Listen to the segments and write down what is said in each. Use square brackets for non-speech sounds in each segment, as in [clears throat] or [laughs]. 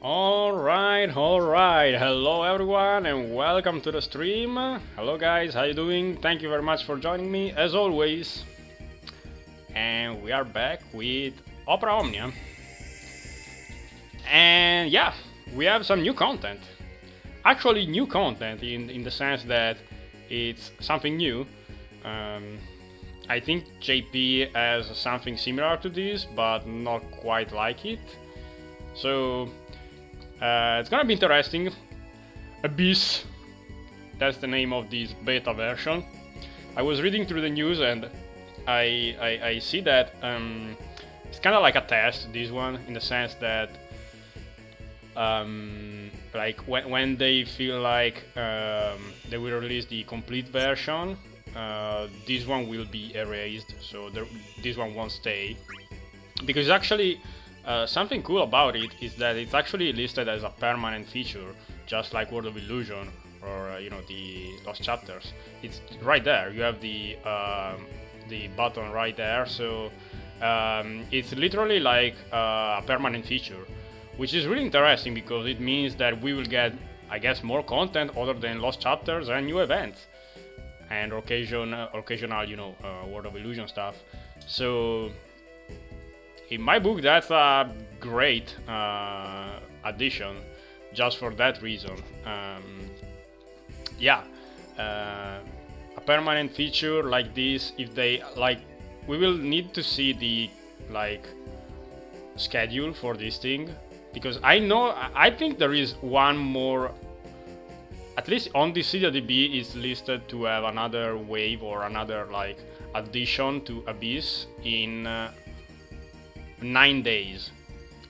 Alright, alright. Hello everyone and welcome to the stream. Hello guys, how you doing? Thank you very much for joining me as always. And we are back with Opera Omnia. And yeah, we have some new content. Actually new content in, in the sense that it's something new. Um, I think JP has something similar to this, but not quite like it. So uh, it's gonna be interesting. Abyss, that's the name of this beta version. I was reading through the news and I, I, I see that um, it's kind of like a test, this one, in the sense that um, like when, when they feel like um, they will release the complete version, uh, this one will be erased, so there, this one won't stay. Because actually, uh, something cool about it is that it's actually listed as a permanent feature, just like World of Illusion or uh, you know the Lost Chapters. It's right there. You have the um, the button right there, so um, it's literally like uh, a permanent feature, which is really interesting because it means that we will get, I guess, more content other than Lost Chapters and new events and occasion occasional you know uh, World of Illusion stuff. So in my book, that's a great uh, addition, just for that reason. Um, yeah, uh, a permanent feature like this, if they like, we will need to see the like schedule for this thing because I know I think there is one more. At least on the CDB is listed to have another wave or another like addition to Abyss in uh, nine days.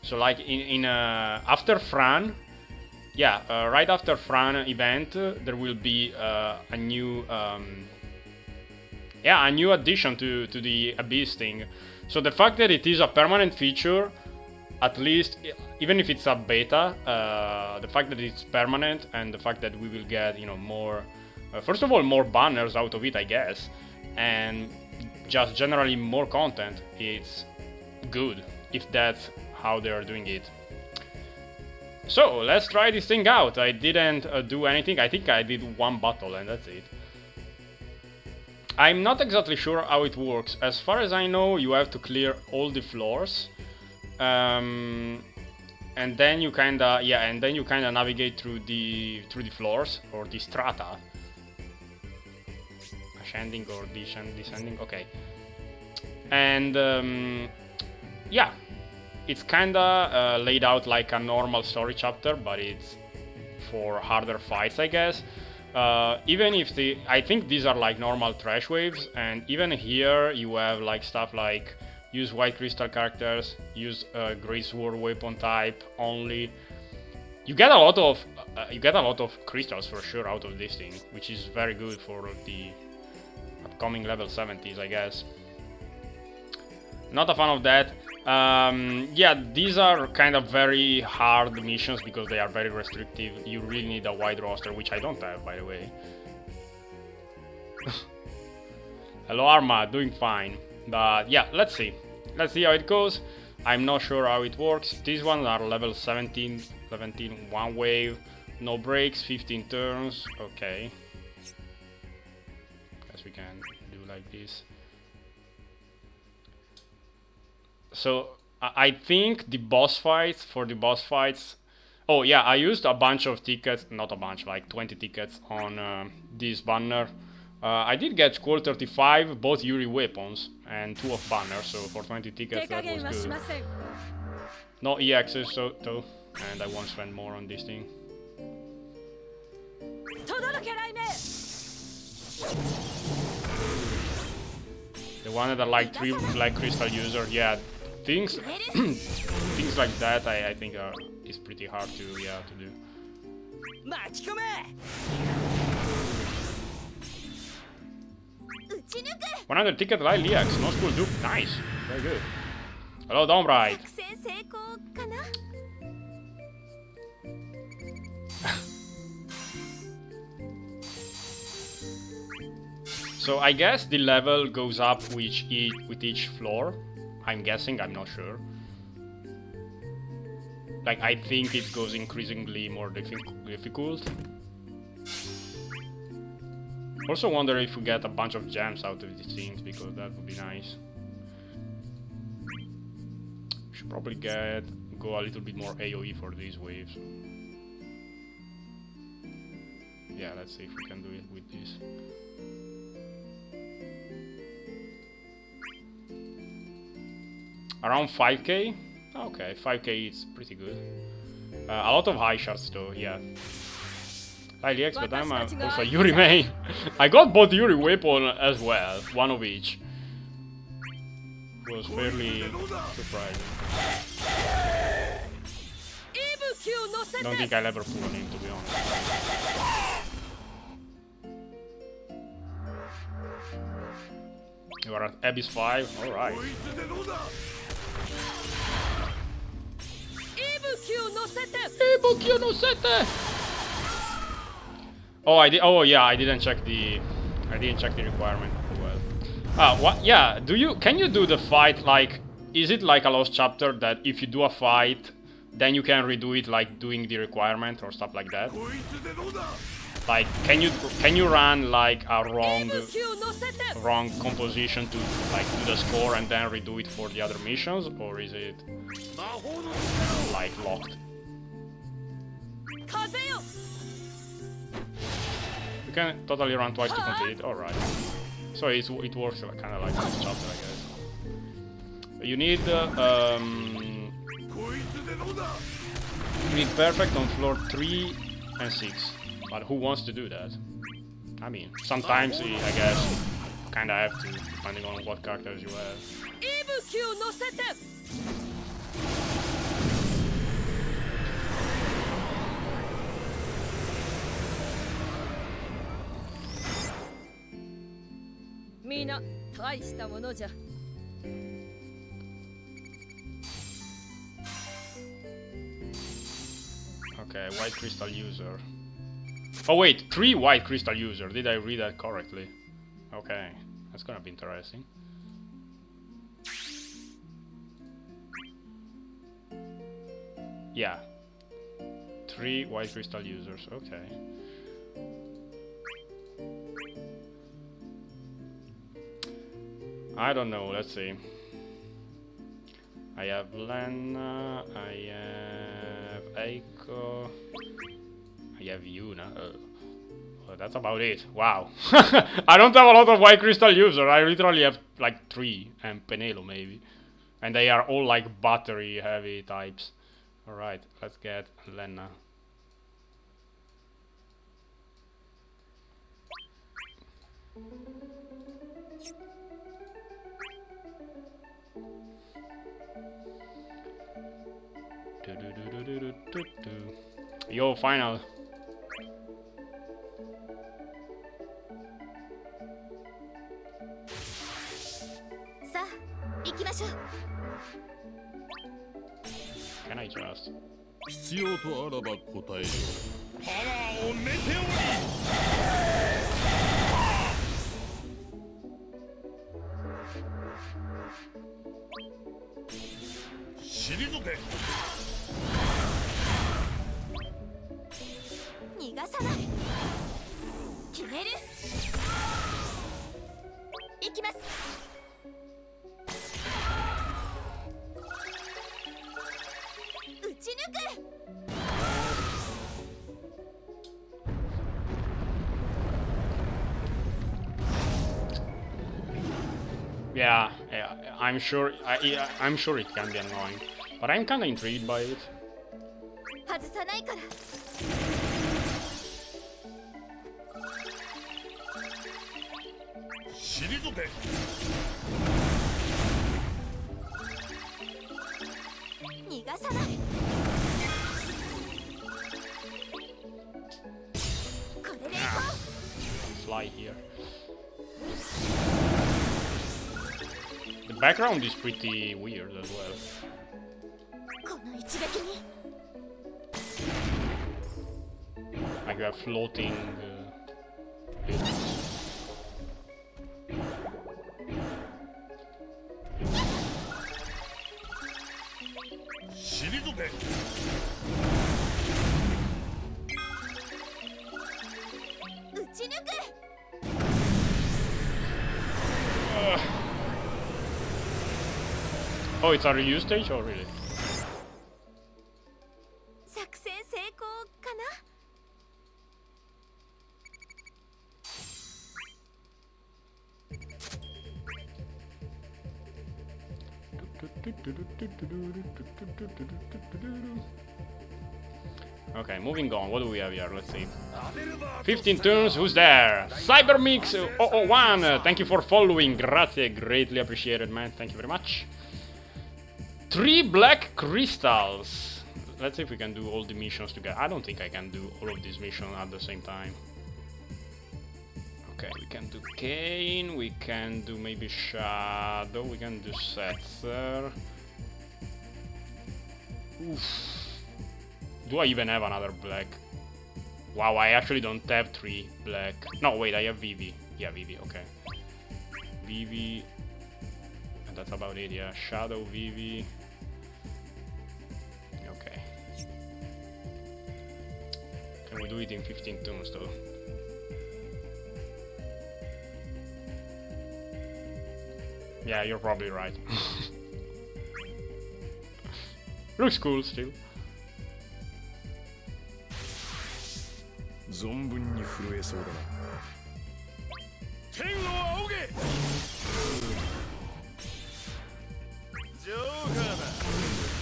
So like in, in uh, after Fran, yeah, uh, right after Fran event, uh, there will be uh, a new, um, yeah, a new addition to to the Abyss thing. So the fact that it is a permanent feature, at least even if it's a beta, uh, the fact that it's permanent and the fact that we will get you know more, first of all, more banners out of it, I guess, and just generally more content. It's good if that's how they are doing it. So let's try this thing out. I didn't uh, do anything. I think I did one battle and that's it. I'm not exactly sure how it works. As far as I know, you have to clear all the floors. Um, and then you kinda yeah, and then you kinda navigate through the through the floors or the strata. Ascending or descending. Okay. And um, yeah, it's kinda uh, laid out like a normal story chapter, but it's for harder fights, I guess. Uh, even if the, I think these are like normal trash waves, and even here you have like stuff like use white crystal characters, use uh, weapon type only. You get a lot of, uh, you get a lot of crystals for sure out of this thing, which is very good for the upcoming level 70s, I guess. Not a fan of that. Um, yeah, these are kind of very hard missions because they are very restrictive. You really need a wide roster, which I don't have, by the way. [laughs] Hello, Arma, doing fine. But yeah, let's see. Let's see how it goes. I'm not sure how it works. These ones are level 17, 17, one wave, no breaks, 15 turns. Okay. Guess we can do like this. So I think the boss fights for the boss fights. Oh yeah, I used a bunch of tickets, not a bunch, like 20 tickets on uh, this banner. Uh, I did get score 35, both Yuri weapons and two of banners, so for 20 tickets that was good. No EXs so, though, and I won't spend more on this thing. The one that like three black crystal user, yeah, things [clears throat] things like that I, I think are is pretty hard to yeah to do. One hundred ticket light Liax, no school dupe, nice, very good. Hello, Domride. [laughs] so I guess the level goes up with each, with each floor. I'm guessing, I'm not sure. like I think it goes increasingly more difficult. Also wonder if we get a bunch of gems out of these things because that would be nice. Should probably get go a little bit more AoE for these waves. Yeah, let's see if we can do it with this. Around 5k? Okay, 5k is pretty good. Uh, a lot of high shots though, yeah. Highly X, but I'm uh, also Yuri main. [laughs] I got both Yuri weapon as well, one of each. Was fairly surprising. Don't think I'll ever pull him to be honest. You are at Abyss 5, alright. Oh, I did. Oh, yeah. I didn't check the. I didn't check the requirement. Well. Ah, what? Yeah. Do you? Can you do the fight like? Is it like a lost chapter that if you do a fight, then you can redo it like doing the requirement or stuff like that? Like, can you can you run like a wrong wrong composition to like do the score and then redo it for the other missions, or is it like locked? You can totally run twice to complete it. All right. So it's, it works kind of like this chapter, I guess. You need uh, um, you need perfect on floor three and six. But who wants to do that? I mean, sometimes I guess kinda have to, depending on what characters you have. 皆大したものじゃ Okay, white crystal user. Oh wait, three white crystal user. Did I read that correctly? Okay, that's gonna be interesting. Yeah. Three white crystal users, okay. I don't know, let's see. I have Lenna, I have Eiko, I have Yuna. Uh, well, that's about it. Wow. [laughs] I don't have a lot of White Crystal users. I literally have like three, and Penelo maybe. And they are all like battery heavy types. Alright, let's get Lenna. Yo, final. します。必要とあらば答えるパワーをメテオリ I'm sure. I, I'm sure it can be annoying, but I'm kind of intrigued by it. Background is pretty weird as well. it's a reuse stage. Okay, moving on. What do we have here? Let's see. 15 turns. Who's there? Cybermix001. Thank you for following. Grazie. Greatly appreciated, man. Thank you very much. Three black crystals. Let's see if we can do all the missions together. I don't think I can do all of these missions at the same time. Okay, we can do Kain, we can do maybe Shadow, we can do Setzer. Oof. Do I even have another black? Wow, I actually don't have three black. No, wait, I have Vivi. Yeah, Vivi, okay. Vivi. And that's about it, yeah. Shadow, Vivi. Can we do it in 15 turns though? Yeah, you're probably right. [laughs] Looks cool still. 存分に震えそうだな天を仰げジョーカーだ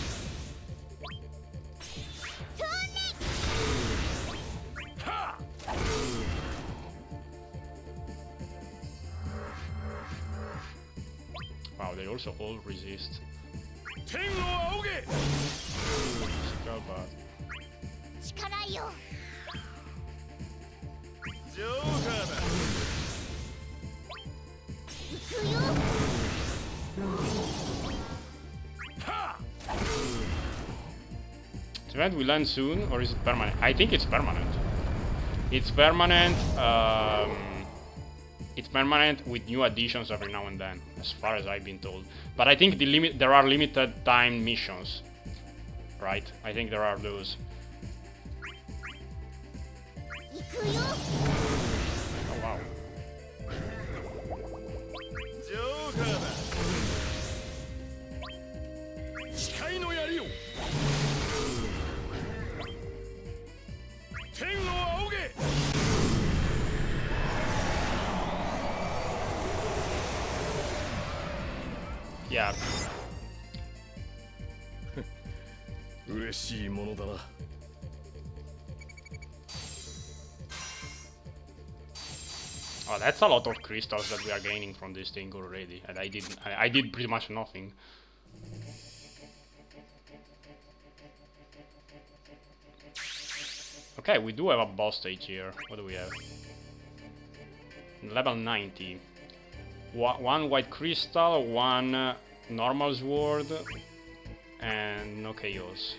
Wow, they also all resist. Scarbat. So that we land soon, or is it permanent? I think it's permanent. It's permanent. Um, it's permanent with new additions every now and then, as far as I've been told. But I think the limit there are limited time missions, right? I think there are those. Yeah. [laughs] 嬉しいものだな Oh, that's a lot of crystals that we are gaining from this thing already, and I did I, I did pretty much nothing. Okay, we do have a boss stage here. What do we have? Level 90. One, one white crystal, one uh, normal sword, and no chaos.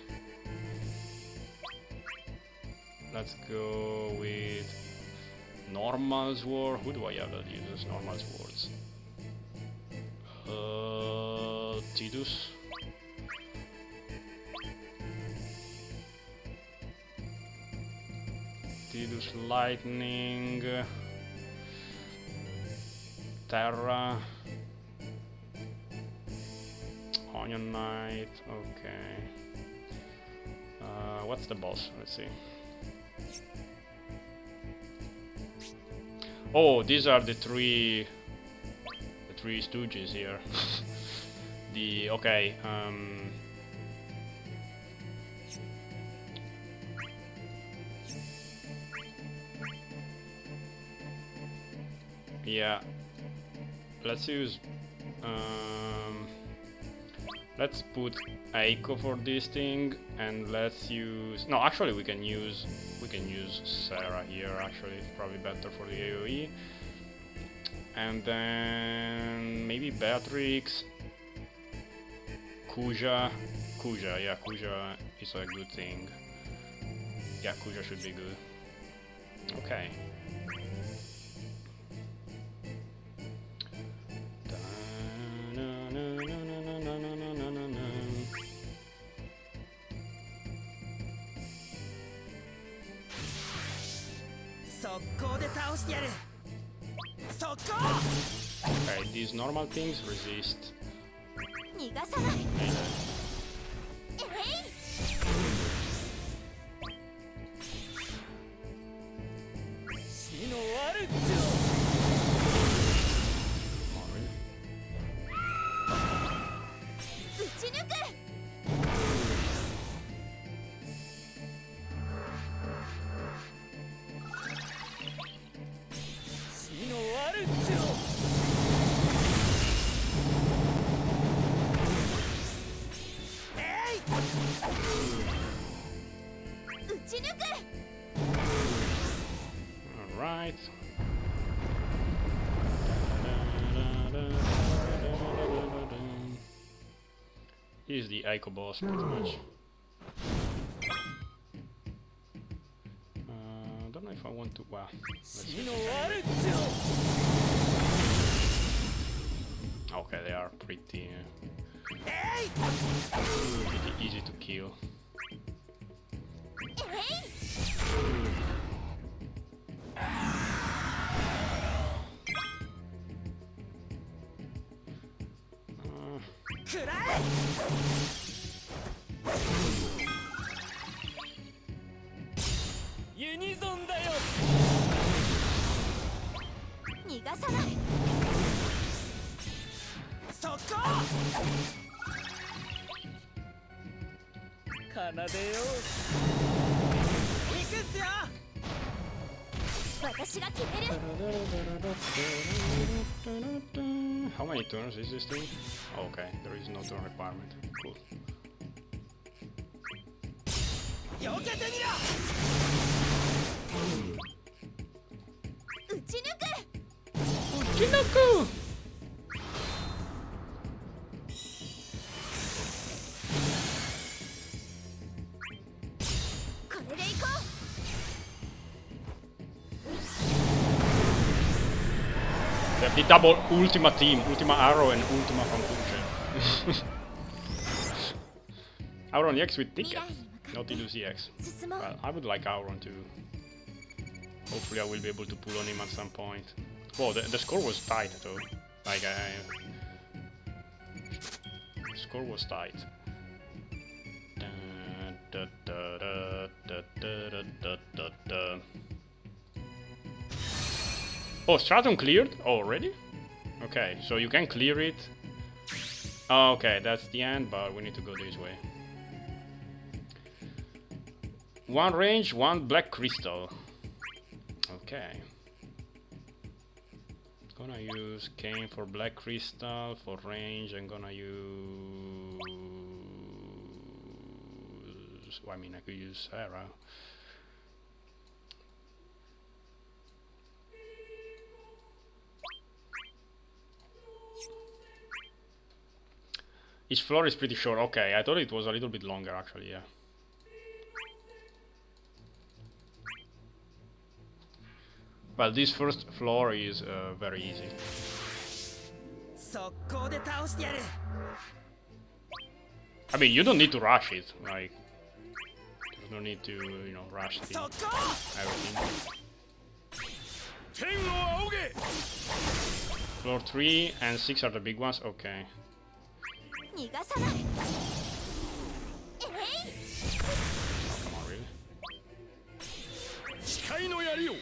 Let's go with normal sword. Who do I have that uses normal swords? Uh, Tidus. Tidus Lightning. Terra. Onion Knight. Okay. Uh, what's the boss? Let's see. Oh, these are the three the three stooges here. [laughs] the okay, um Yeah. Let's use um let's put Eiko for this thing and let's use no actually we can use we can use Sarah here actually it's probably better for the AoE and then maybe Beatrix Kuja Kuja yeah Kuja is a good thing. Yeah Kuja should be good. Okay 倒してやるそこ Okay, these normal things resist. 逃がさない.えい死のワル is the Ico boss pretty hmm. much. Uh, don't know if I want to. Wow. Okay, they are pretty, uh, pretty easy to kill. 奏でよう行くっすよ私が決める How many turns is this thing? Oh, okay, there is no turn requirement. Cool. 避けてみろ打ち抜くこ double Ultima team, Ultima Arrow and Ultima Conclusion. [laughs] Auron X with ticket, not Illus Well, I would like Auron to... Hopefully I will be able to pull on him at some point. Well, the, the score was tight though. Like, I... The score was tight. Da, da, da, Oh, Stratum cleared already? Okay, so you can clear it. Oh, okay, that's the end, but we need to go this way. One range, one black crystal. Okay. Gonna use Kain for black crystal. For range, I'm gonna use. I mean, I could use Sarah. Each floor is pretty short. Okay, I thought it was a little bit longer actually, yeah. Well, this first floor is uh, very easy. I mean, you don't need to rush it, like... There's no need to, you know, rush the, everything. Floor 3 and 6 are the big ones? Okay. 逃がさないえい Oh, come on, really? 誓いの槍を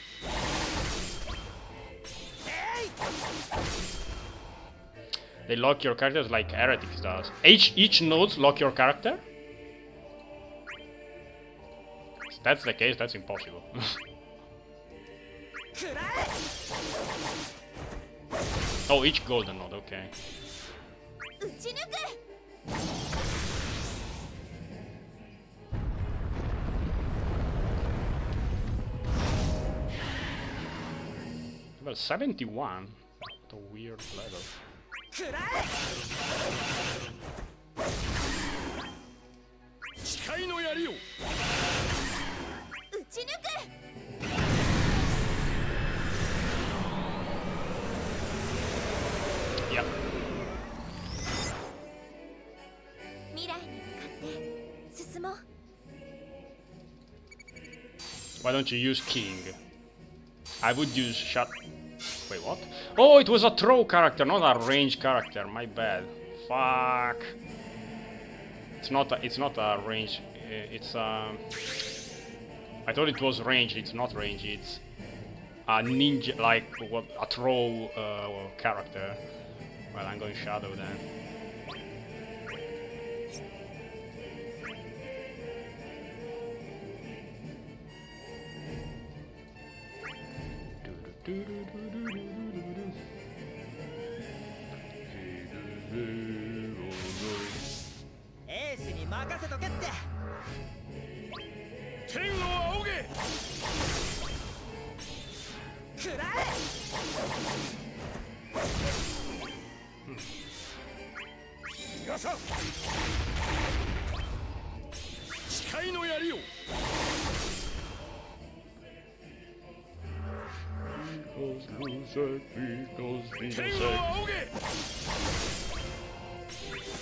They lock your characters like Heretics does. Each each nodes lock your character. If that's the case. That's impossible. [laughs] くら oh, each golden node. Okay. Well, 71. What a weird level. Sky no Why don't you use King? I would use shot. Wait, what? Oh, it was a throw character, not a range character. My bad. Fuck. It's not. A, it's not a range. uh, It's um. I thought it was range. It's not range. It's a ninja, like what a throw uh, character. Well, I'm going shadow then. ドゥルルルルルルルエースに任せとけって。天を仰げ。くらえ。よっしゃ誓いの槍を。天を仰げえ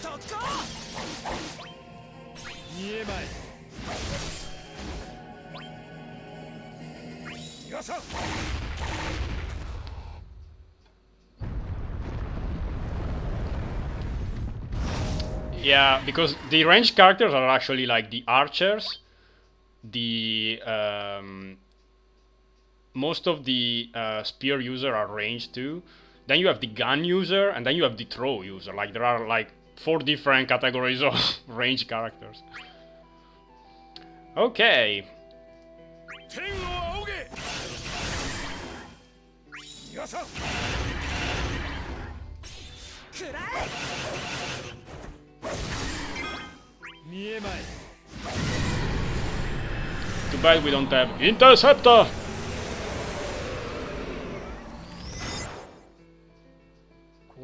特攻見えまい逃がさん Yeah, because the ranged characters are actually like the archers. The um, most of the uh, spear user are range too. Then you have the gun user, and then you have the throw user. Like there are like four different categories of [laughs] range characters. Okay. Too bad we don't have Interceptor!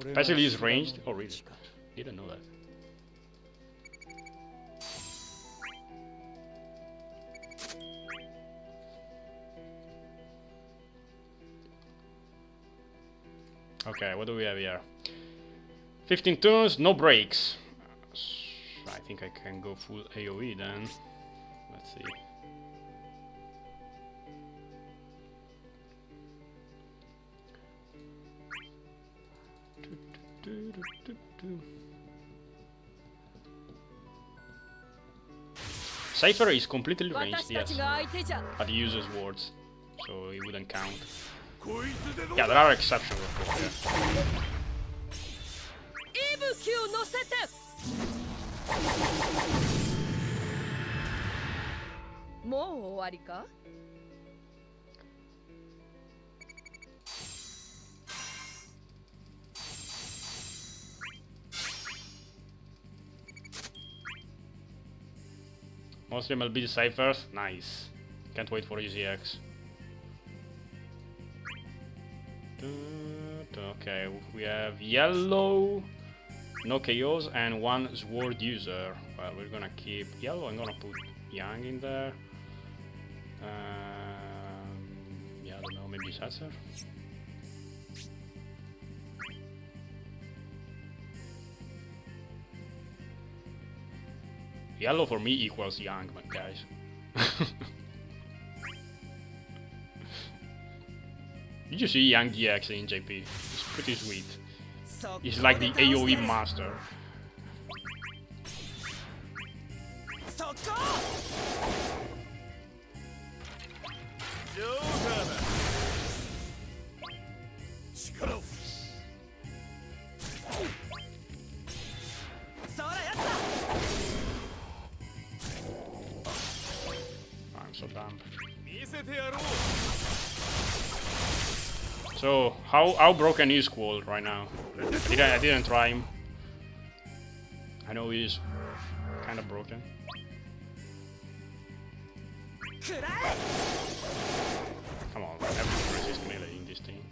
Especially is ranged. Oh really? Didn't know that. Okay, what do we have here? 15 turns, no breaks. I think I can go full AoE then. Let's see. Do, do, do, Cypher is completely ranged, yes. But he uses wards, so it wouldn't count. Yeah, there are exceptions, of course. Yeah. Mostly MLB ciphers, nice. Can't wait for EZX. Okay, we have yellow, no KOs, and one sword user. Well, we're gonna keep yellow. I'm gonna put Yang in there. Um, yeah, I don't know, maybe Setzer. Yellow for me equals Youngman, guys. [laughs] Did you see Young DX in JP? It's pretty sweet. He's like the AoE master. So, how, how broken is Quoll right now? I didn't, I didn't try him. I know he's kind of broken. Come on, everyone resists melee in this thing.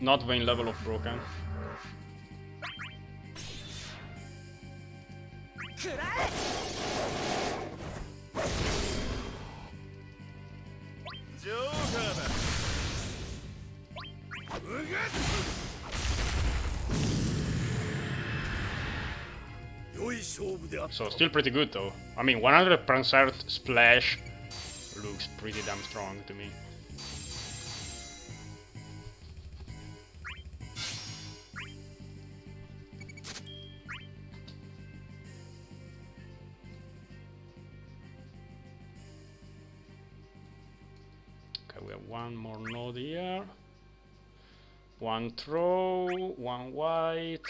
Not Vayne level of broken. So still pretty good though. I mean, 100% splash looks pretty damn strong to me. Okay, we have one more node here. One throw, one white.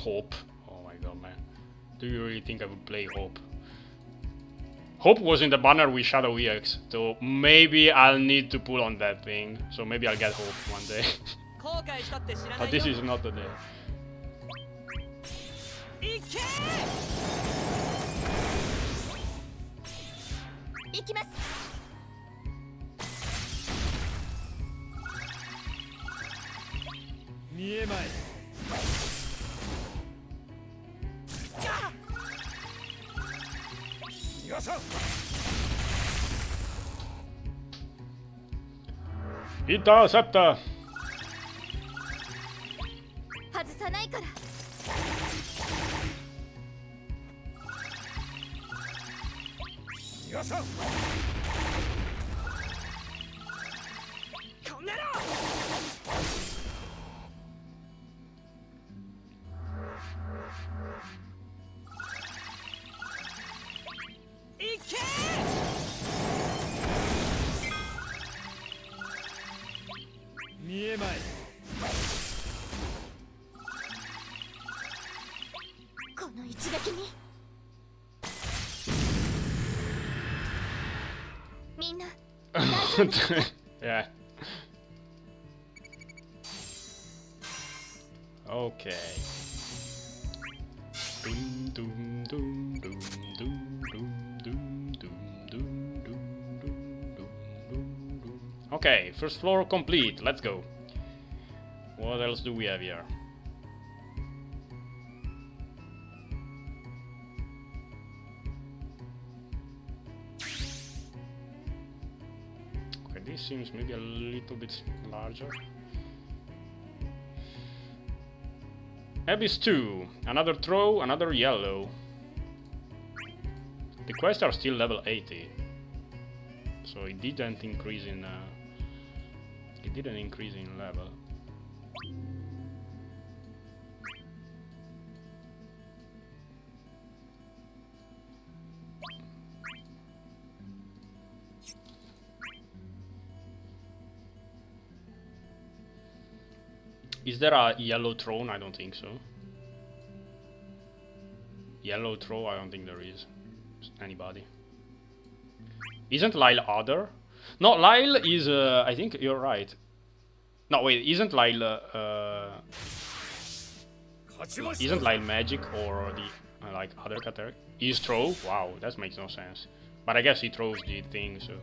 Hope. Oh my god, man. Do you really think I would play Hope? Hope was in the banner with Shadow EX, so maybe I'll need to pull on that thing. So maybe I'll get Hope one day. [laughs] but this is not the day. 離さん。インターセプター [laughs] doom doom. Okay, first floor complete. Let's go. What else do we have here? Seems maybe a little bit larger. Abyss 2. Another throw, another yellow. The quests are still level 80. So it didn't increase in... Uh, it didn't increase in level. there a yellow throne? I don't think so. Yellow throne? I don't think there is. Anybody. Isn't Lyle other? No, Lyle is... Uh, I think you're right. No, wait, isn't Lyle... Uh, isn't Lyle magic or the uh, like other category? Is throw? Wow, that makes no sense. But I guess he throws the thing, so...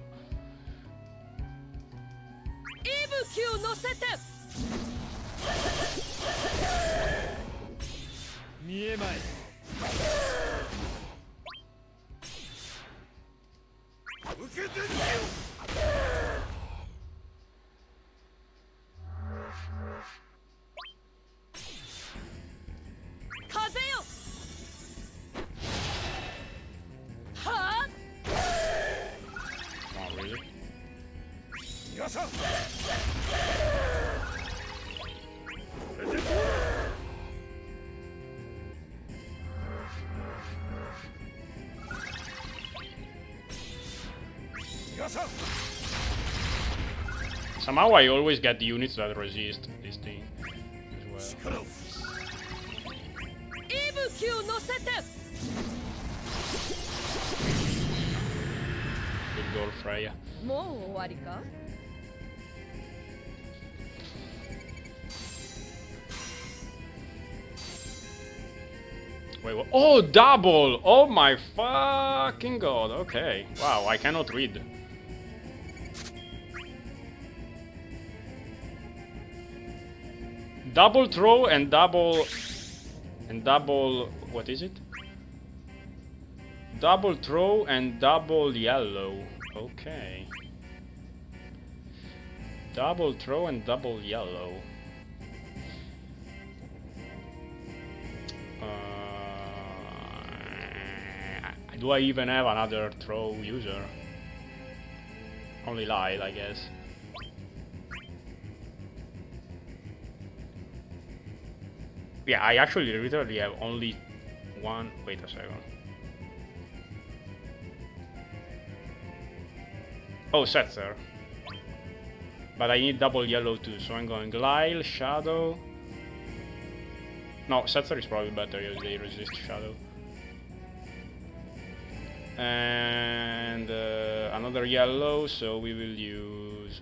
見えまい。受けてみよ。Somehow I always get the units that resist this thing as well. Good goal, Freya. Wait, what? Oh, double! Oh my fucking god, okay. Wow, I cannot read. Double throw and double... And double... What is it? double throw and double yellow. Okay. Double throw and double yellow. Uh, do I even have another throw user? Only Lyle, I guess. Yeah, I actually literally have only one. Wait a second. Oh, Setzer. But I need double yellow too, so I'm going Lyle, Shadow. No, Setzer is probably better if they resist Shadow. And uh, another yellow, so we will use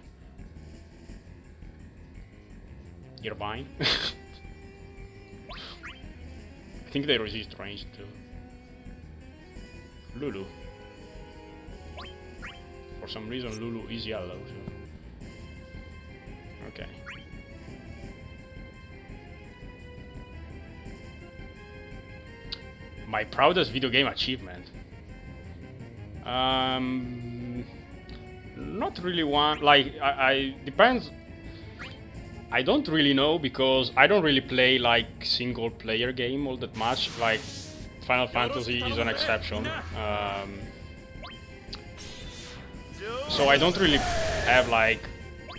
Irvine. [laughs] I think they resist range too. Lulu. For some reason Lulu is yellow, so. Okay. My proudest video game achievement. Um, not really one. Like I, I depends. I don't really know because I don't really play like single player game all that much. Like Final Fantasy is an exception. Um, so I don't really have like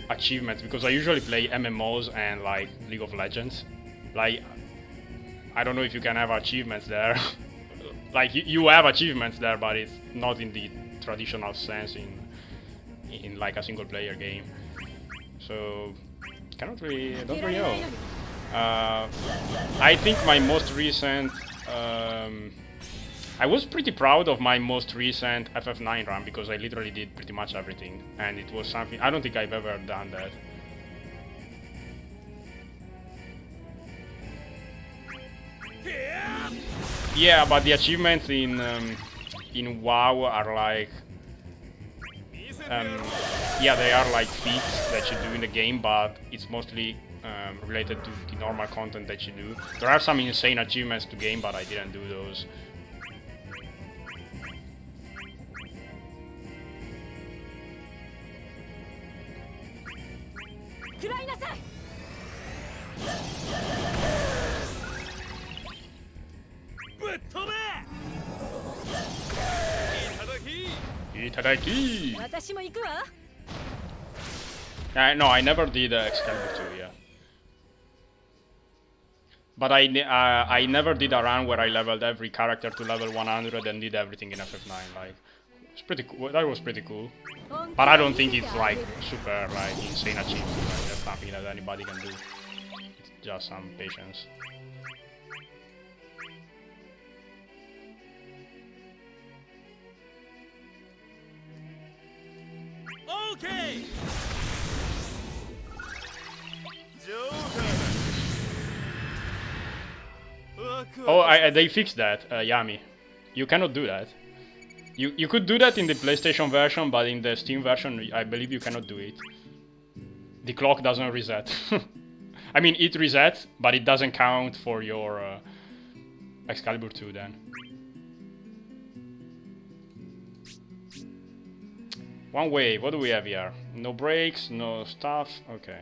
achievements because I usually play MMOs and like League of Legends. Like I don't know if you can have achievements there. [laughs] like you, you have achievements there, but it's not in the traditional sense in in like a single player game. So cannot really don't really know. Uh, I think my most recent um, I was pretty proud of my most recent FF9 run because I literally did pretty much everything and it was something I don't think I've ever done that. Yeah, but the achievements in um, in WoW are like um, yeah, they are like feats that you do in the game, but it's mostly um, related to the normal content that you do. There are some insane achievements to game, but I didn't do those. Itadaki! Uh, no, I never did uh, Excalibur 2, yeah. But I, uh, I never did a run where I leveled every character to level 100 and did everything in FF9. Like, it's pretty cool. That was pretty cool. But I don't think it's like super like insane achievement. Like, that's nothing that anybody can do. It's just some patience. Okay. Oh, I, they fixed that, uh, Yami. You cannot do that. You you could do that in the PlayStation version, but in the Steam version, I believe you cannot do it. The clock doesn't reset. [laughs] I mean, it resets, but it doesn't count for your uh, Excalibur 2 then. One way, what do we have here? No brakes, no stuff, okay.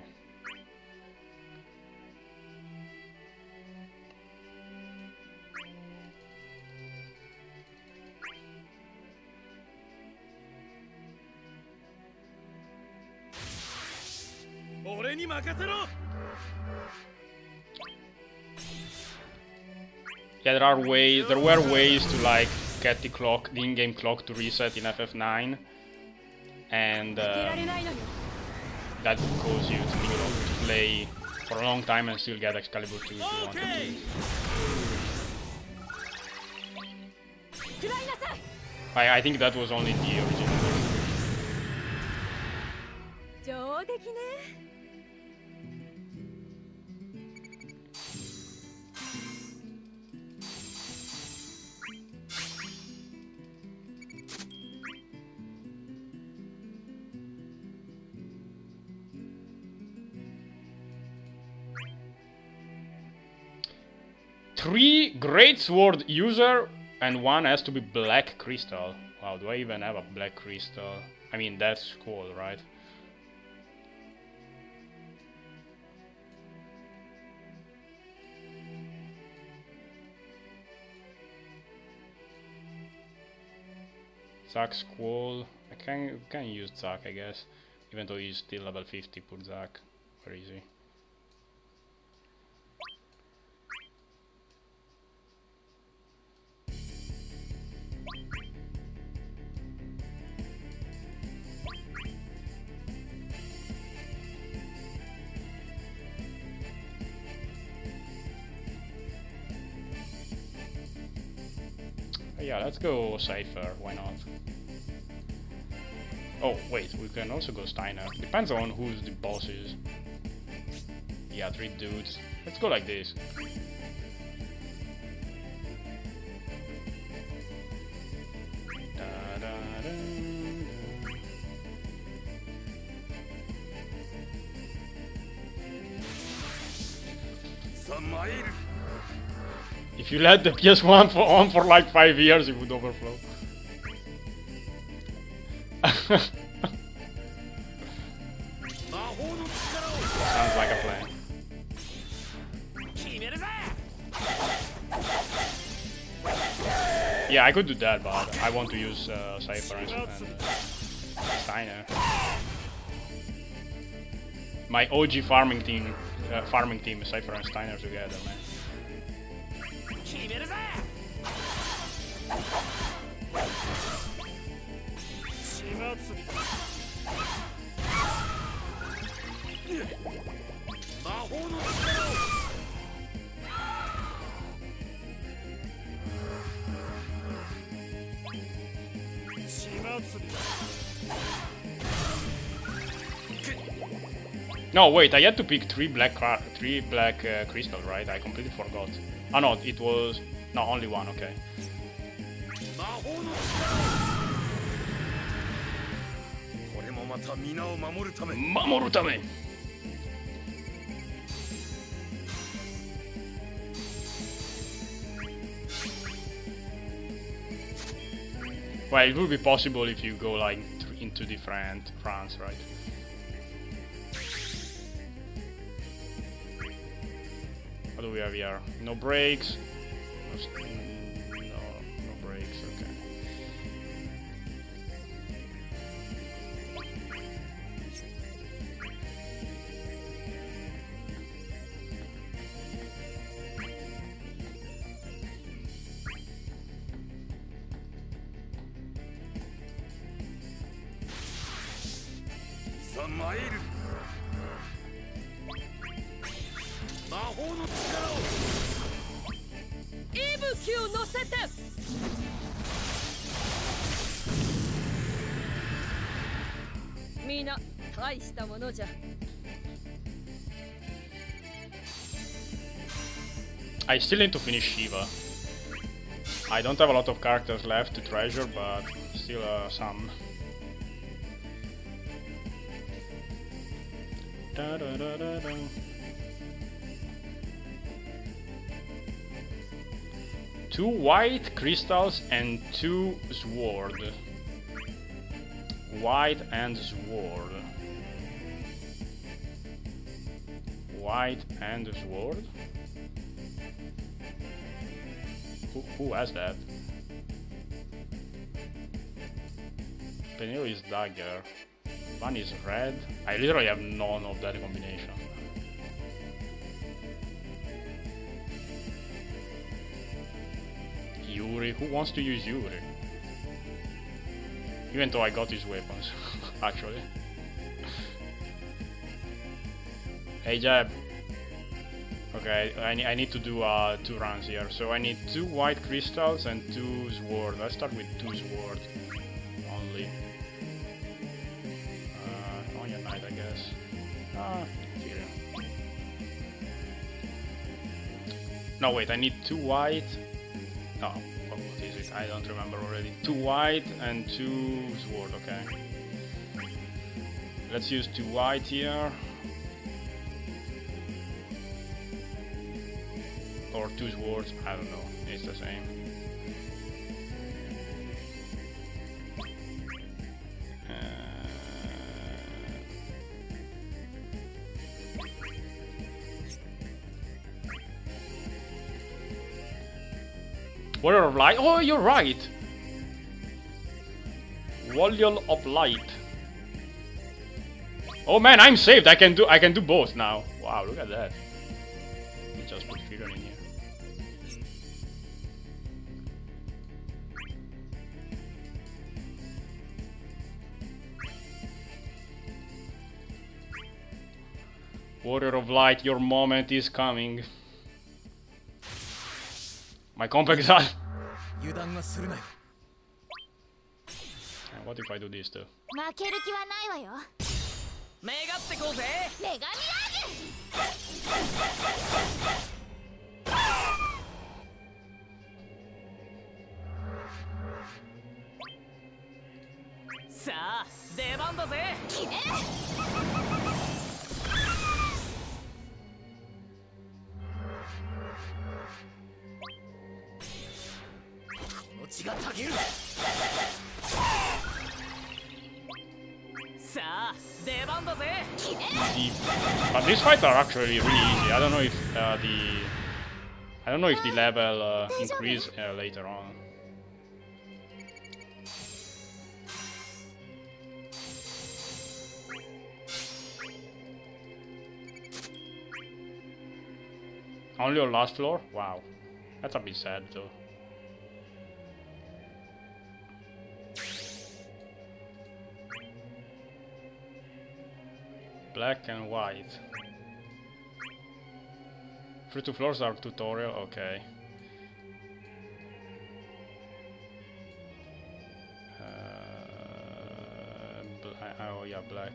Yeah, there are ways. There were ways to like get the clock, the in-game clock, to reset in FF9, and uh, that would cause you to, you know, to play for a long time and still get Excalibur 2 if you wanted to. I, I think that was only the original. Three great sword user And one has to be black crystal. Wow, do I even have a black crystal? I mean, that's cool, right? Zack Squall. I can can use Zack, I guess. Even though he's still level 50, put Zack. Very easy. Yeah, let's go Seifer, why not? Oh, wait, we can also go Steiner. Depends on who's the boss is. Yeah, three dudes. Let's go like this. If you let the PS1 for on for like 5 years, it would overflow. Sounds like a plan. Yeah, I could do that, but I want to use uh, Seifer and, Steiner. My OG farming team, uh, farming team Seifer and Steiner together, man. No, wait, I had to pick three black three black uh, crystal, right? I completely forgot. Oh no, it was no only one. Okay. 魔法の力を俺もまた皆を守るため Mamorutame. Well, it would be possible if you go like th- into different fronts, right? What do we have here? No brakes. No, s- mm, no, I still need to finish Shiva. I don't have a lot of characters left to treasure, but still uh, some. Da, da, da. Two white crystals and two sword. White and sword. White and sword. Who, who has that? Penelo is dagger. One is red. I literally have none of that combination. Yuri. Who wants to use Yuri? Even though I got his weapons, [laughs] actually. Hey Jab. Okay, I, I need to do uh, two runs here. So I need two white crystals and two sword. Let's start with two sword only. Uh, Onion Knight, I guess. Ah, here. No, wait, I need two white. No, what is it? I don't remember already. Two white and two sword, okay. Let's use two white here. or two swords, I don't know, it's the same. Uh. Warrior of Light? Oh, you're right! Warrior of Light. Oh man, I'm saved! I can do I can do both now. Wow, look at that. Warrior of Light, your moment is coming. My compact is up! what if I do this too? These fights are actually really easy. I don't know if uh, the I don't know if the level uh, increase uh, later on. Only on last floor? Wow. That's a bit sad though. Black and white. First two floors are tutorial, okay. Uh, oh yeah, black.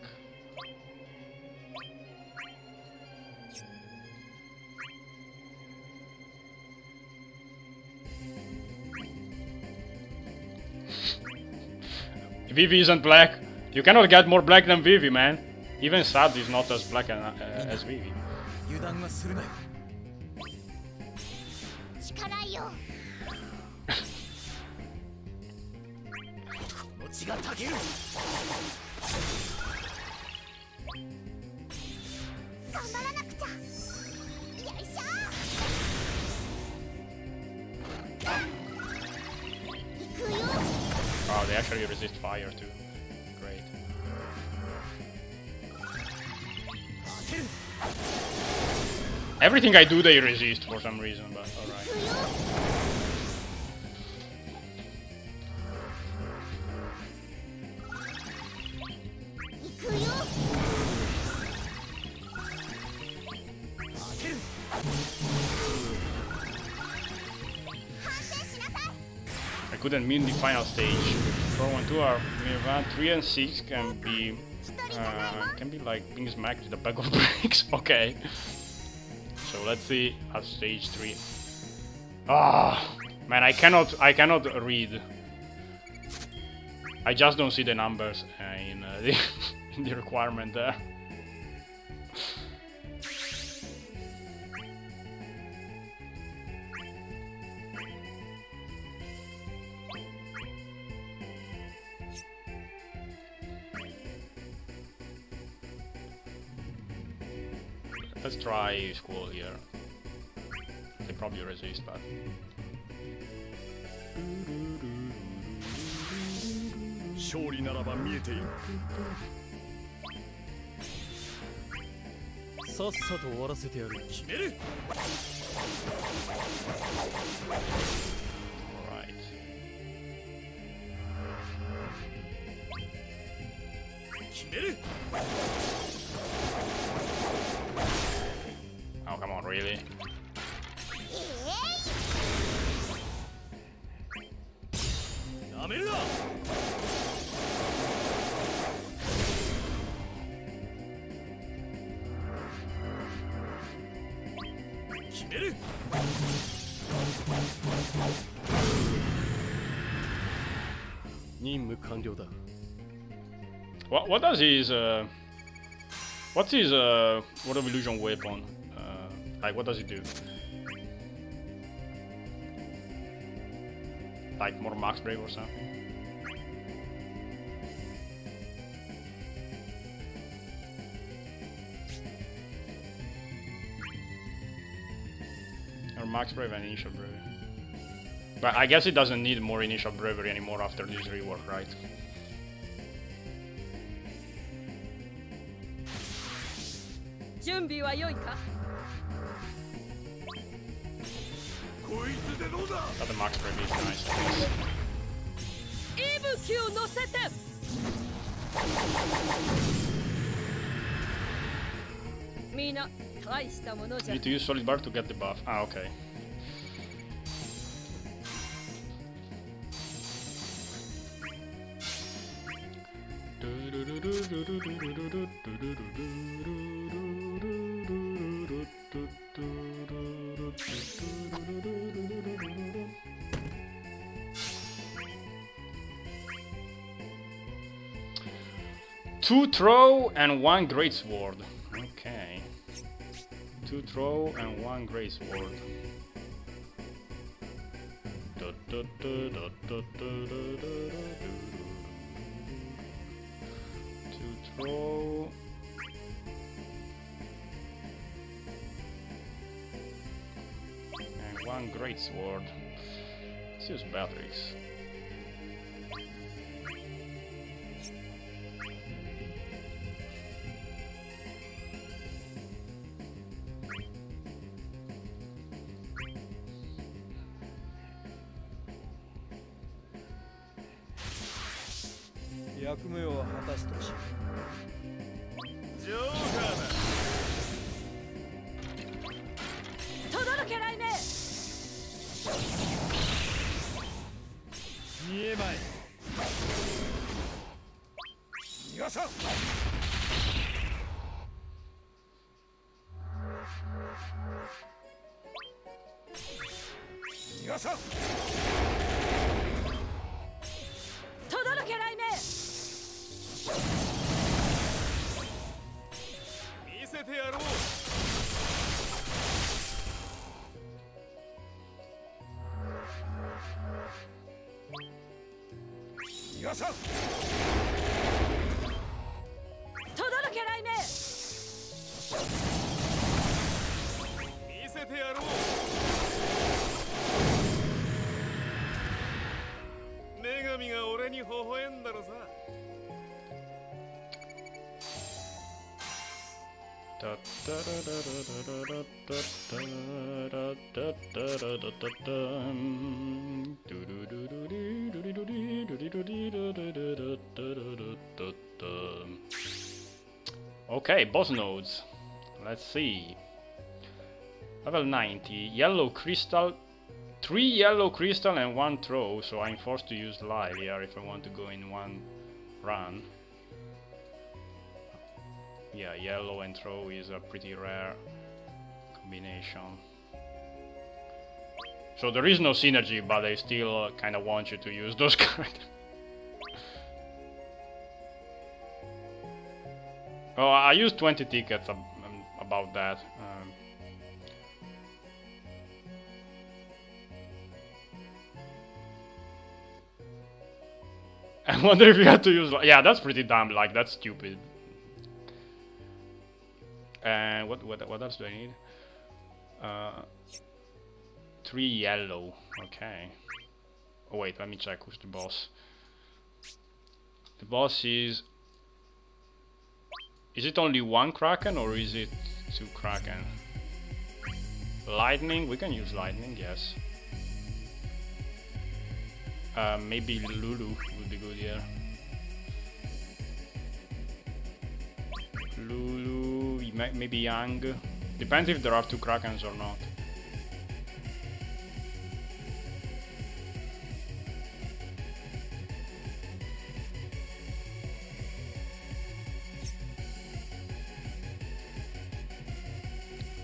[laughs] Vivi isn't black. You cannot get more black than Vivi, man. Even Sazh is not as black and, uh, as Vivi. wow, [laughs] ah, they actually resist fire too. Everything I do, they resist for some reason, but alright. I couldn't mean the final stage. 4 1 2 are Mirvan, 3 and 6 can be uh, can be like being smacked with the back of [laughs] bricks. okay. So let's see at stage 3. Ah man I cannot I cannot read. I just don't see the numbers uh, in, uh, [laughs] the, in the requirement there. Try school here. They probably resist, but What what does his uh what's his uh what of illusion weapon? Uh like what does it do? Like more max break or something? Or max brave and initial brave. But I guess it doesn't need more initial bravery anymore after this rework, right? 準備は良いか？いつでどうだ？てマックスプレビューない、したものじゃ。You need throw and one great sword. Okay. Two throw and one great sword. Two throw. And one great sword. Let's use batteries. 微笑んだろさ Okay, boss nodes. Let's see. Level 90. Yellow crystal. Three yellow crystal and one throw, so I'm forced to use live here if I want to go in one run. Yeah, yellow and throw is a pretty rare combination. So there is no synergy, but they still uh, kind of want you to use those [laughs] cards. oh, I used 20 tickets ab about that. Um, I wonder if you had to use. Yeah, that's pretty dumb. Like that's stupid. And what what what else do I need? Uh, three yellow. Okay. Oh wait, let me check who's the boss. The boss is. Is it only one kraken or is it two kraken? Lightning. We can use lightning. Yes. Uh, maybe Lulu would be good here. Lulu, ma- maybe Yang. Depends if there are two Krakens or not.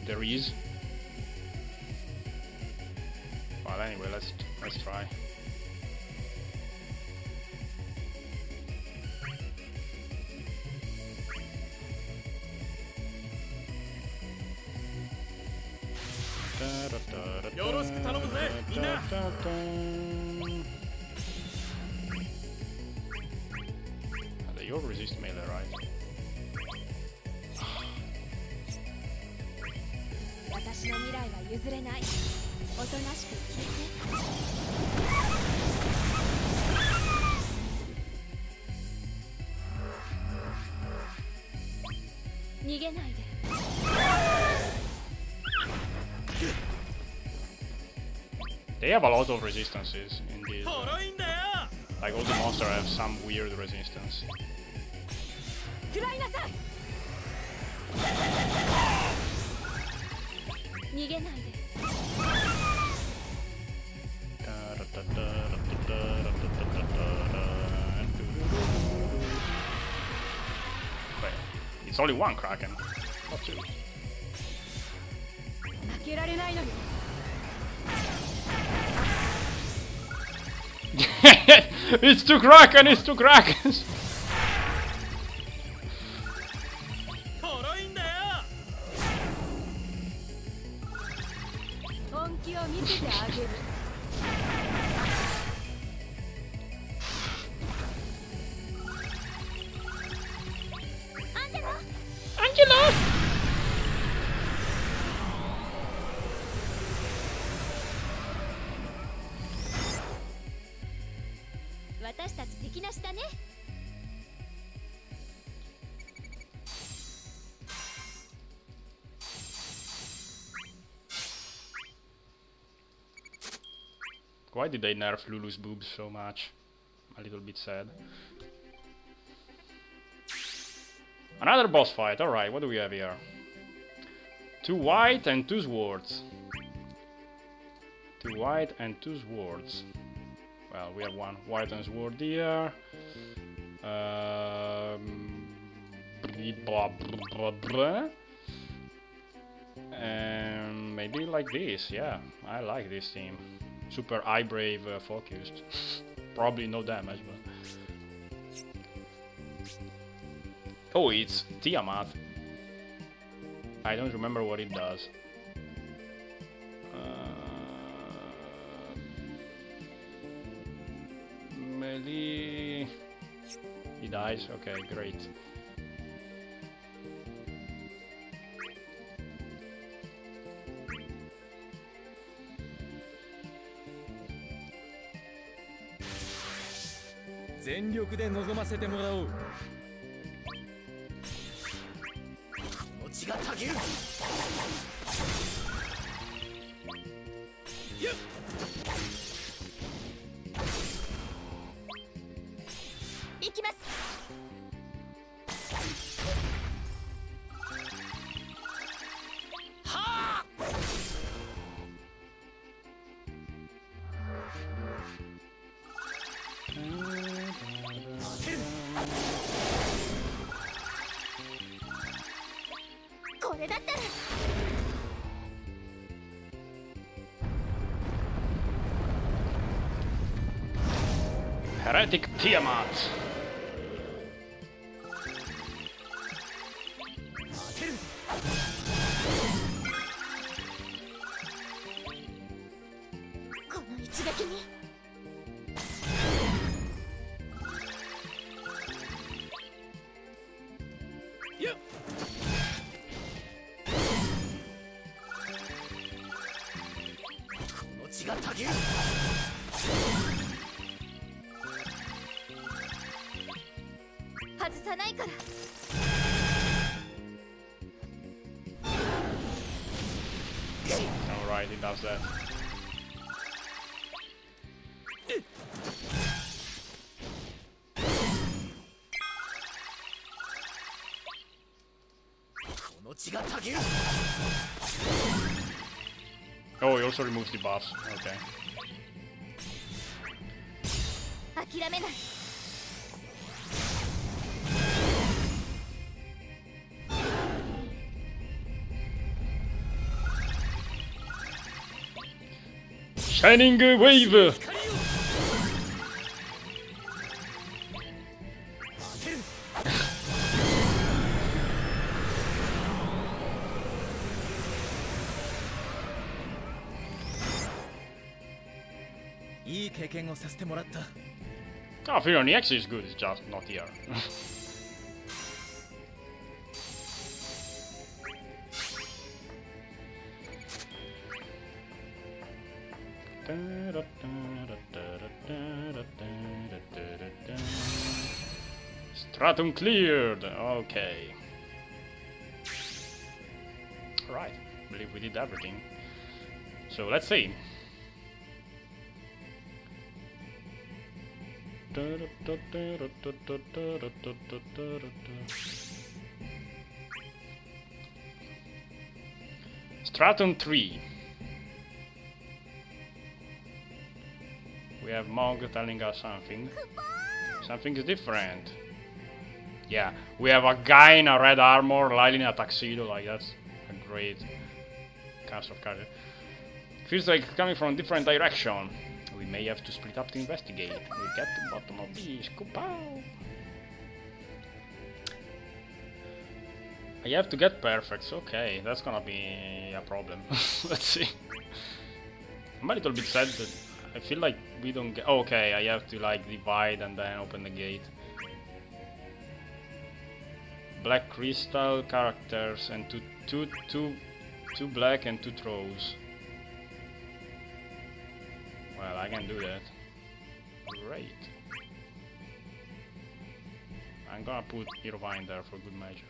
There is. Well, anyway, let's let's try. よろしく頼むぜみんな Da-da-da-da. They all resist melee, right? 私の未来は譲れないおとなしく消えて逃げないで They have a lot of resistances in this. Uh, like all the monsters have some weird resistance. It's only one Kraken, not two. [laughs] it's too crack, and it's too crack. [laughs] Angelo. Angelo. Why did they nerf Lulu's boobs so much? A little bit sad. Another boss fight, alright, what do we have here? Two white and two swords. Two white and two swords. Well, we have one white and sword here. Um. And maybe like this, yeah. I like this team. Super eye brave uh, focused. [laughs] Probably no damage, but. Oh, it's Tiamat. I don't remember what it does. Uh, melee. He dies. Okay, great. 全力で臨ませてもらおう。Heretic Tiamat. Oh, he also removes the buffs. Okay. Shining Wave! をさせてもらった Oh, Furion EX is good, it's just not here. Stratum cleared. Okay. Right. believe we did everything. So let's see. Stratum 3. We have Mog telling us something. Something is different. Yeah, we have a guy in a red armor, lying in a tuxedo, like that's a great cast of characters. Feels like coming from a different direction. We may have to split up to investigate. We'll get to the bottom of this. Kupow! I have to get perfects. Okay, that's gonna be a problem. [laughs] Let's see. I'm a little bit sad that I feel like we don't get. Oh, okay, I have to like divide and then open the gate. Black crystal characters and two, two, two, two black and two throws. Well, I can do that. Great. I'm gonna put Irvine there for good measure.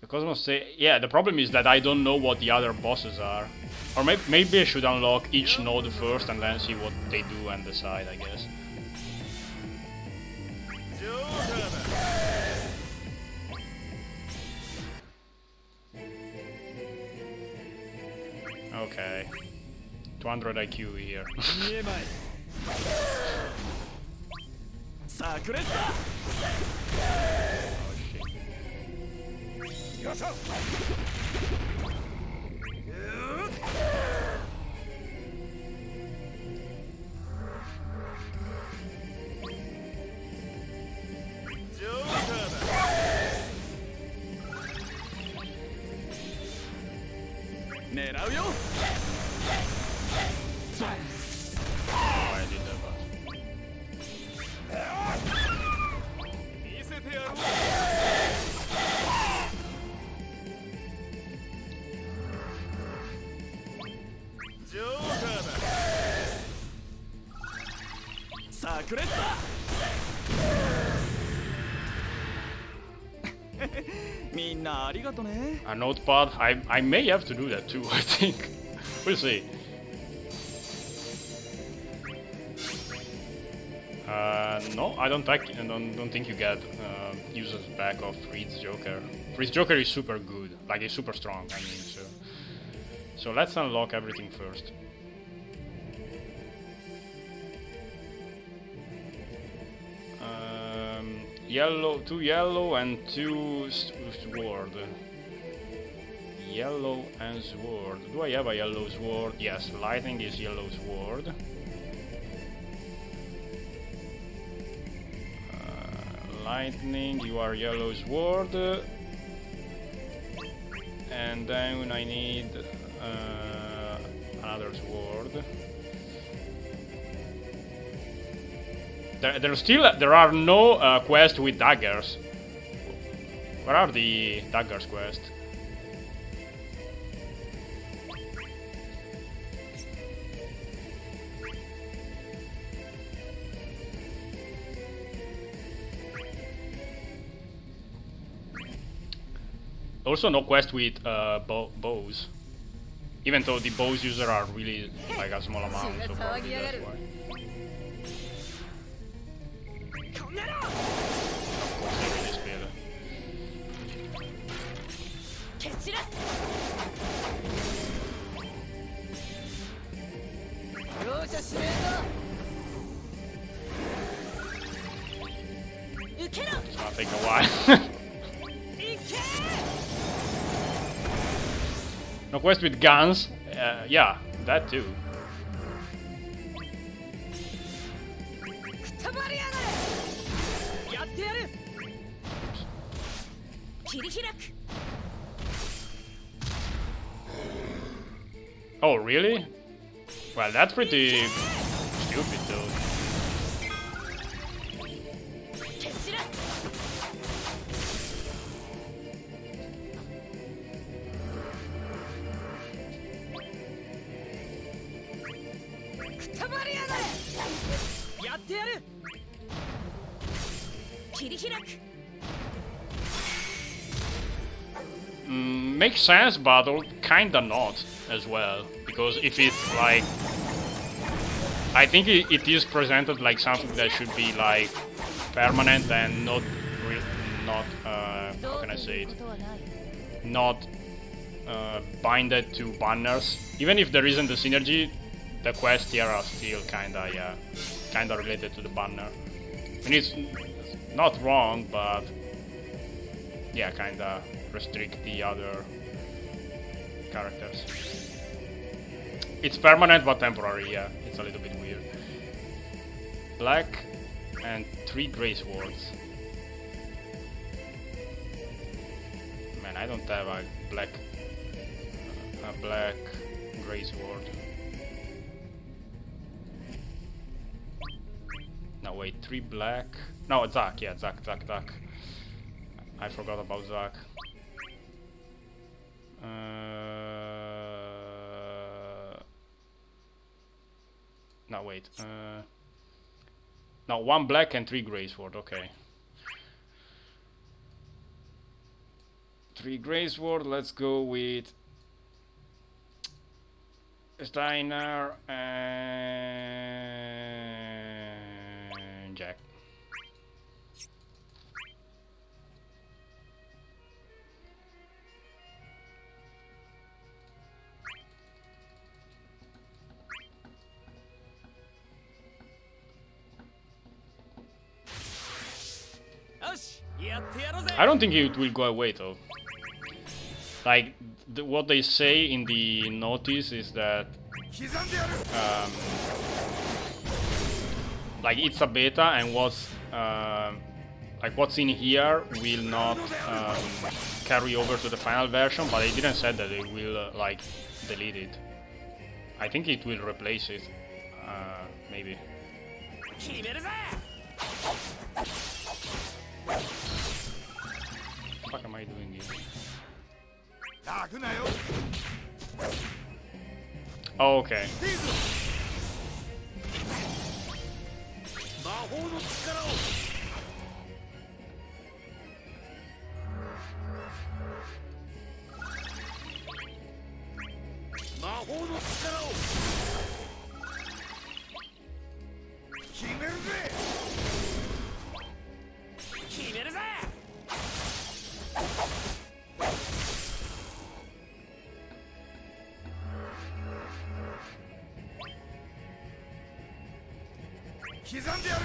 The Cosmos say, yeah, the problem is that I don't know what the other bosses are. Or may maybe I should unlock each node first and then see what they do and decide, I guess. Okay. 200 IQ here. [laughs] oh, A notepad? I, I may have to do that too, [laughs] I think. we'll see. Uh, no, I don't, think, I don't, don't think you get uh, users back of Freed's Joker. Freed's Joker is super good, like he's super strong, I mean, so... So let's unlock everything first. Yellow, two yellow and two sword. Yellow and sword. Do I have a yellow sword? Yes, lightning is yellow sword. Uh, lightning, you are yellow sword. And then I need uh, another sword. There, there still there are no uh, quests with daggers. Where are the daggers quest? Also no quest with uh, bow bows. Even though the bows user are really like a small amount, so probably that's why. [laughs] no quest with guns. Uh, yeah, that too. くたばりやがれやってやる切り開く Oh, really? Well, that's pretty sense, but kinda not as well. Because if it's like... I think it, it is presented like something that should be like permanent and not... not... Uh, how can I say it? Not uh, binded to banners. Even if there isn't a synergy, the quests here are still kinda, yeah, kinda related to the banner. I mean, it's not wrong, but yeah, kinda restrict the other characters. It's permanent but temporary, yeah. It's a little bit weird. Black and three gray swords. Man, I don't have a black a black gray sword. No wait, three black. No, Zack, yeah, Zack, Zack, Zack. I forgot about Zack. Uh, no, wait. Uh, no, one black and three gray sword. Okay. Three gray sword. Let's go with Steiner and I don't think it will go away though. Like, th what they say in the notice is that... Um, like, it's a beta and what's... Uh, like, what's in here will not um, carry over to the final version, but they didn't say that they will, uh, like, delete it. I think it will replace it. Uh, maybe. fuck am I doing here? 泣くなよ Oh, okay. テイズ めるぜ刻んでやる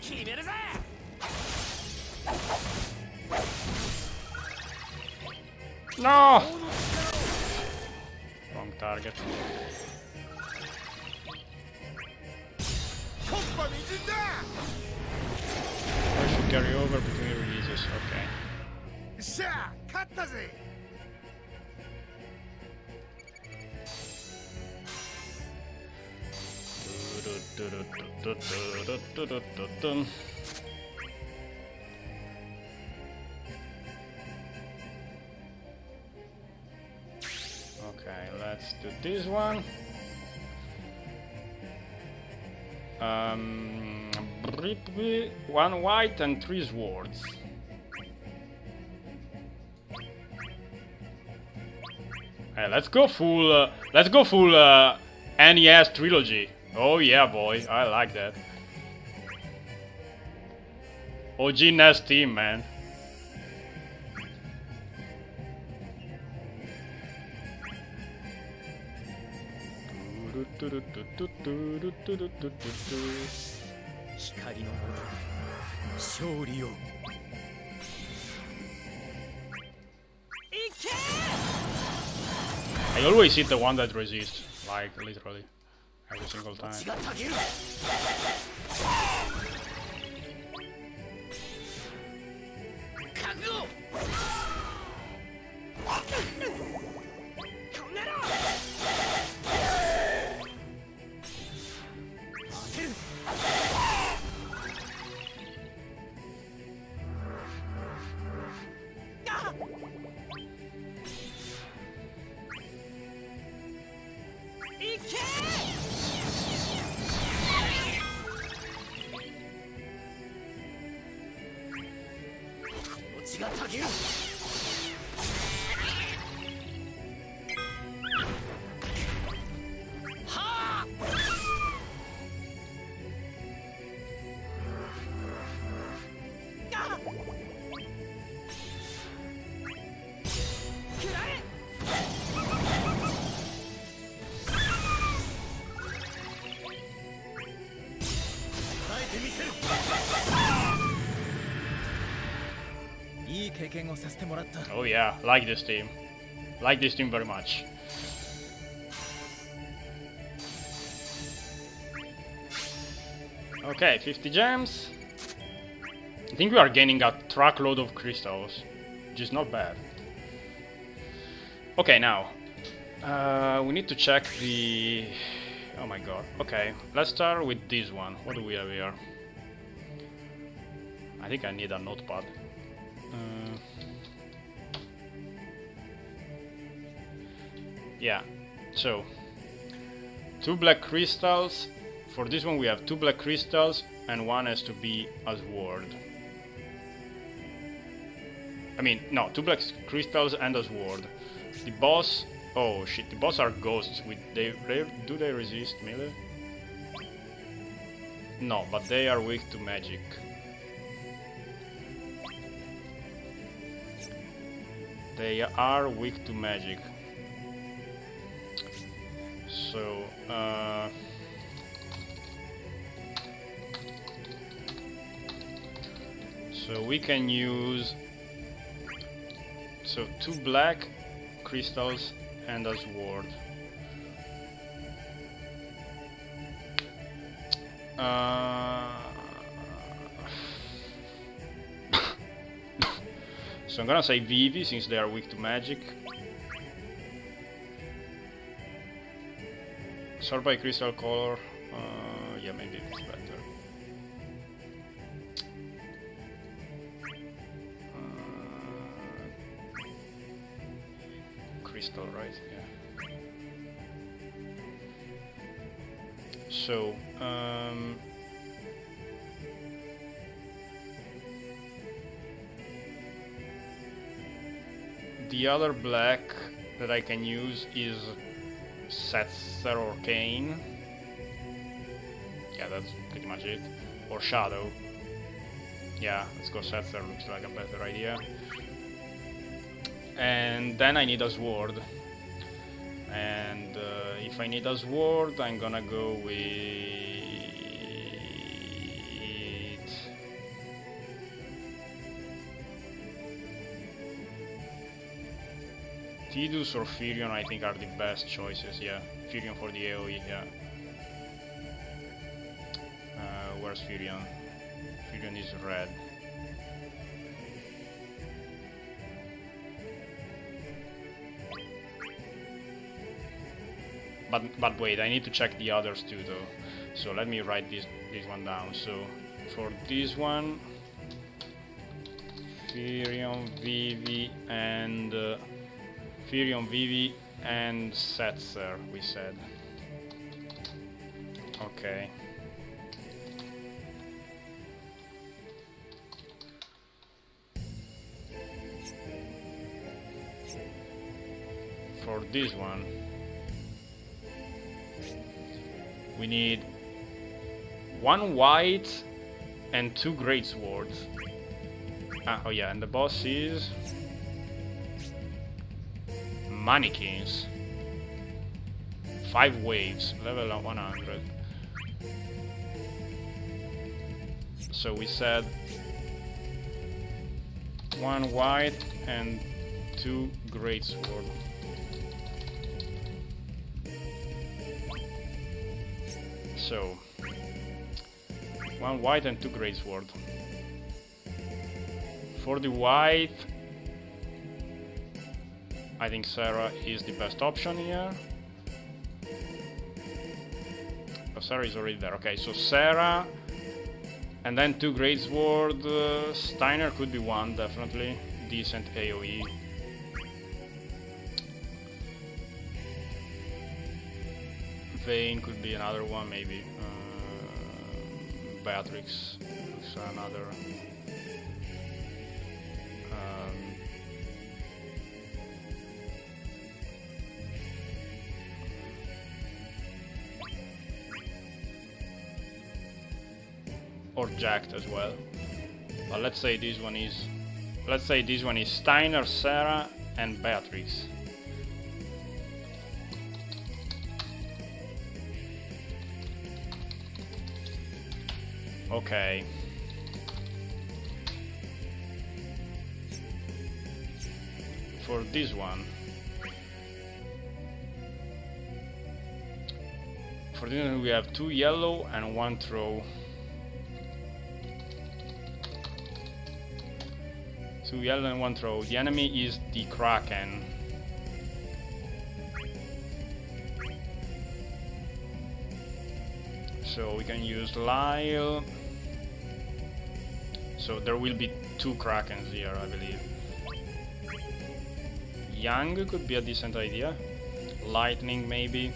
決めるぜ No! Wrong Okay, let's do this one. Um, one white and three swords. Hey, let's go full. Uh, let's go full uh, NES trilogy. Oh yeah, boy. I like that. OG NES team, man. I always hit the one that resists, like, literally every single time. Oh yeah, like this team. Like this team very much. Okay, 50 gems. I think we are gaining a truckload of crystals, which is not bad. Okay, now. Uh, we need to check the... Oh my god. Okay, let's start with this one. What do we have here? I think I need a notepad. Uh, Yeah, so two black crystals. For this one, we have two black crystals, and one has to be a sword. I mean, no, two black crystals and a sword. The boss. Oh shit, the boss are ghosts. With they, they do they resist melee? No, but they are weak to magic. They are weak to magic. So, uh, so we can use so two black crystals and a sword. Uh, [laughs] so I'm gonna say Vivi since they are weak to magic. Sort by crystal color. Uh, yeah, maybe it's better. Uh, crystal, right? Yeah. So, um, the other black that I can use is Setzer or Kain. Yeah, that's pretty much it. Or Shadow. Yeah, let's go Setzer, looks like a better idea. And then I need a sword. And uh, if I need a sword, I'm gonna go with... Tidus or Firion I think are the best choices, yeah. Firion for the AoE, yeah. Uh, where's Firion? Firion is red. But but wait, I need to check the others too though. So let me write this this one down. So for this one Firion, Vivi and uh, Firion, Vivi, and Setzer, we said. Okay. For this one, we need one white and two great swords. Ah, oh yeah, and the boss is mannequins. Five waves, level 100. So we said one white and two great sword. So one white and two great sword. For the white, I think Sarah is the best option here. Oh, Sarah is already there. Okay, so Sarah, and then two Great Sword. Uh, Steiner could be one, definitely. Decent AoE. Vayne could be another one, maybe. Uh, Beatrix looks another. Um, Jecht as well. But let's say this one is let's say this one is Steiner, Sarah and Beatrix. Okay. For this one. For this one we have two yellow and one throw. Two yellow and one throw. The enemy is the Kraken. So we can use Lyle. So there will be two Krakens here, I believe. Yang could be a decent idea. Lightning maybe.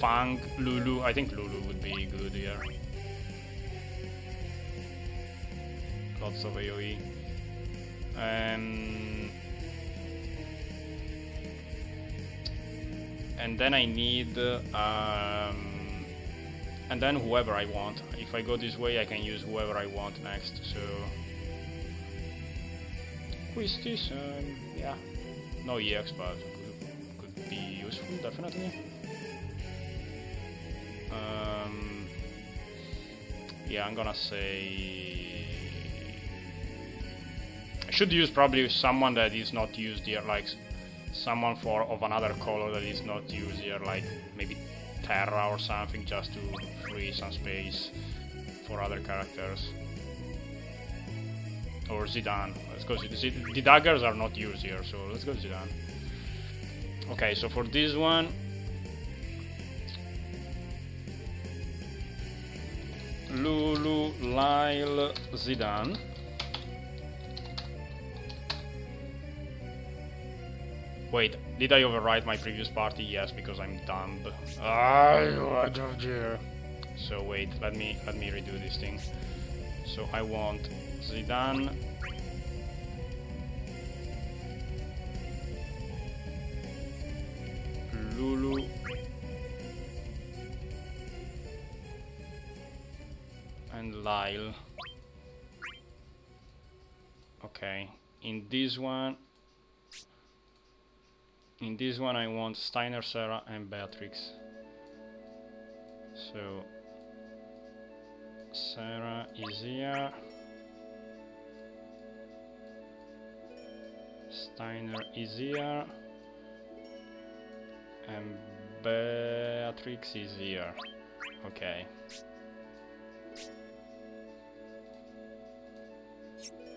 Fang, Lulu. I think Lulu would be good here. Lots of AoE. Um, and then I need um, and then whoever I want. If I go this way, I can use whoever I want next. So, who is this? Um, yeah, no EX, but could, could be useful definitely. Um, yeah, I'm gonna say I should use probably someone that is not used here, like someone for of another color that is not used here, like maybe Terra or something, just to free some space for other characters. Or Zidane. Let's go. Z the daggers are not used here, so let's go Zidane. Okay, so for this one. Lulu, Lyle, Zidane. Wait, did I overwrite my previous party? Yes, because I'm dumb. Ah, what of dear. So wait, let me let me redo this thing. So I want Zidane. Lulu. And Lyle. Okay, in this one in this one I want Steiner, Sarah and Beatrix. So Sarah is here. Steiner is here. And Beatrix is here. Okay.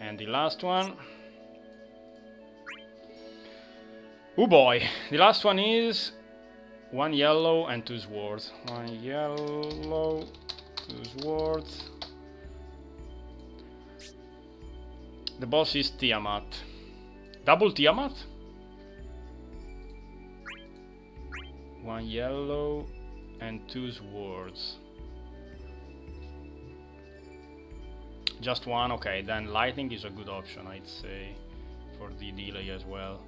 And the last one Oh boy, the last one is one yellow and two swords. One yellow, two swords. The boss is Tiamat. Double Tiamat? One yellow and two swords. Just one, okay, then lightning is a good option, I'd say, for the delay as well.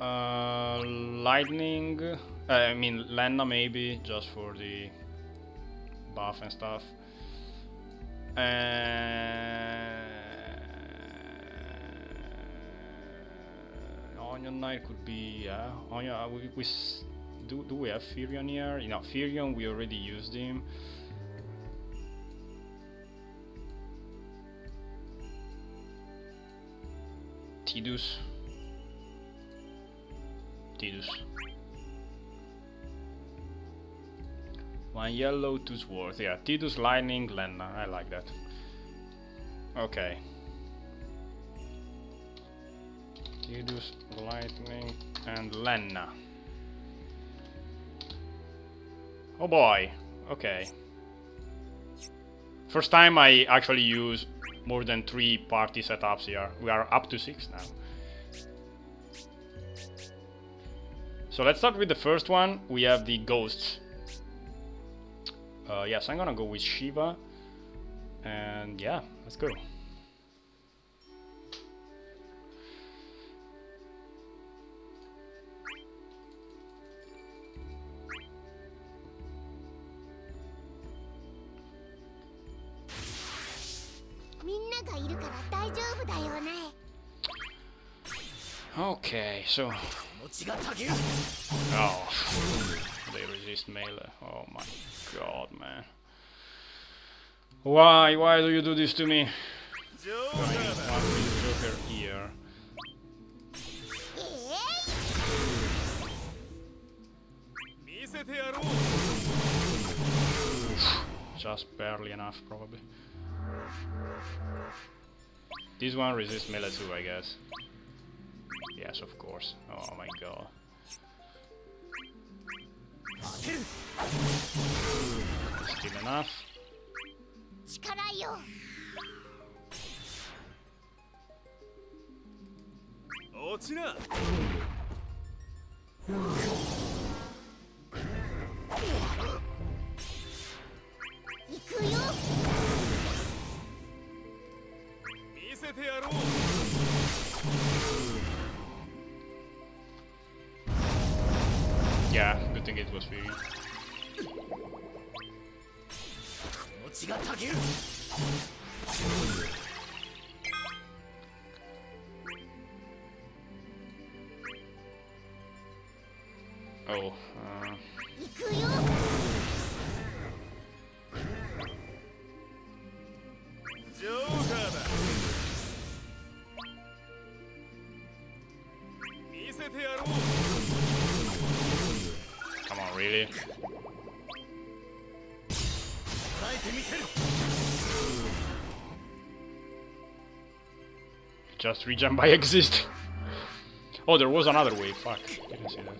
Uh, lightning. Uh, I mean, Lenna maybe just for the buff and stuff. Uh, Onion Knight could be yeah. Onion. Uh, we, we do do we have Firion here? You know, Firion we already used him. Tidus. Tidus. One yellow, two swords. Yeah, Tidus, Lightning, Lenna. I like that. Okay. Tidus, Lightning, and Lenna. Oh boy. Okay. First time I actually use more than three party setups here. We are up to six now. So let's start with the first one. We have the ghosts. Uh, yes, I'm gonna go with Shiva. And yeah, let's go. Okay, so... Oh, they resist melee. Oh my god, man. Why? Why do you do this to me? Joker here. Just barely enough, probably. This one resists melee too, I guess. Yes, of course. Oh my god. Still enough. Ikuyou! 見せてやろう Yeah, good thing it was Fury. Oh, uh... Just regen by [laughs] exist. oh, there was another way. Fuck. Didn't see that.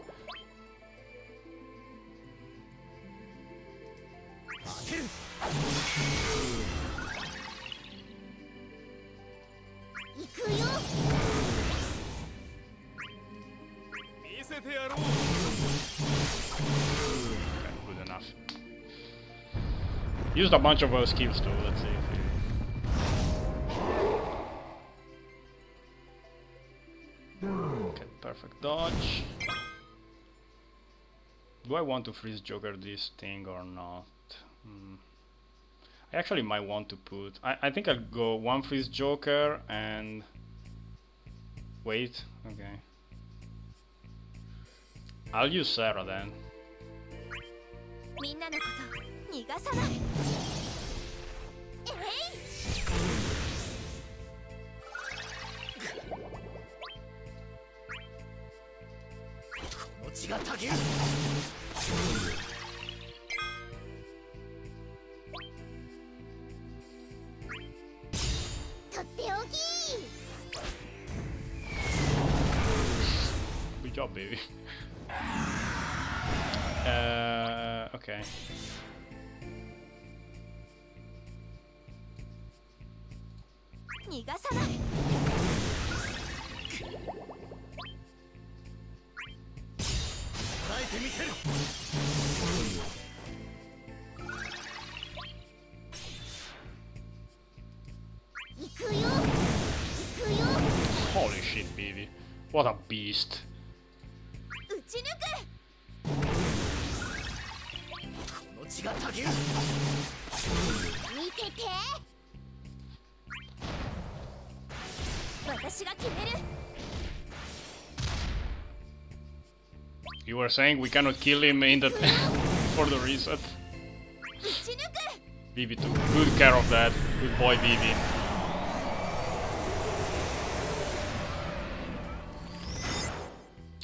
Okay, good enough. Used a bunch of uh, skills too, let's see. Perfect dodge. Do I want to freeze Joker this thing or not? Hmm. I actually might want to put. I, I think I'll go one freeze Joker and wait. Okay. I'll use Sarah then. がたぎる とっておき Good job, baby. [laughs] uh, okay. 逃 What a beast. You were saying we cannot kill him in the [laughs] for the reset. Vivi took good care of that. Good boy, Vivi.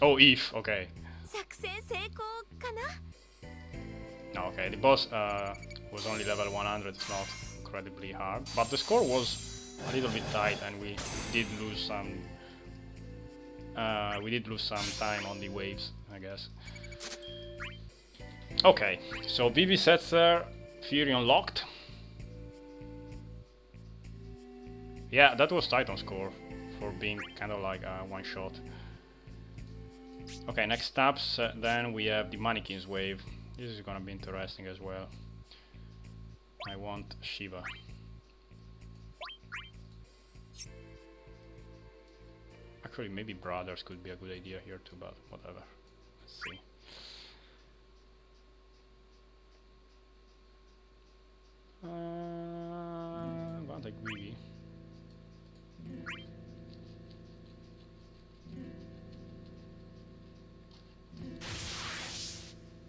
Oh, Eve. okay. No, okay, the boss uh, was only level 100, it's not incredibly hard. But the score was a little bit tight and we did lose some... Uh, we did lose some time on the waves, I guess. Okay, so BB Setzer, Fury unlocked. Yeah, that was Titan's score for being kind of like a one shot. Okay, next up, uh, then we have the Mannequins wave. This is gonna be interesting as well. I want Shiva. Actually, maybe Brothers could be a good idea here too, but whatever. Let's see. Uh, I'm gonna take.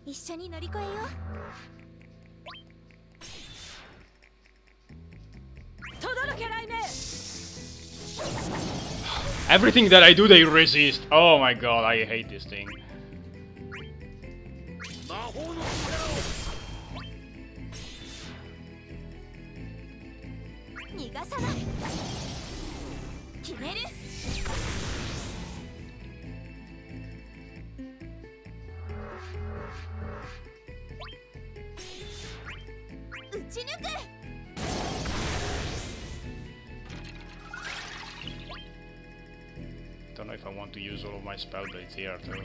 一緒に乗り越えよう轟け雷鳴 Everything that I do, they resist. Oh my god, I hate this thing. ち抜く Don't know if I want to use all of my spell blades here too.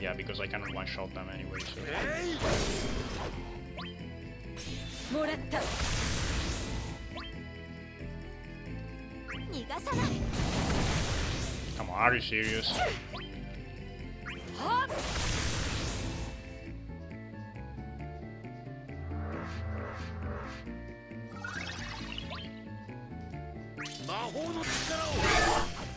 Yeah, because I cannot one-shot them anyway, so... えいもらった逃がさない Come on, are you serious? 法の力を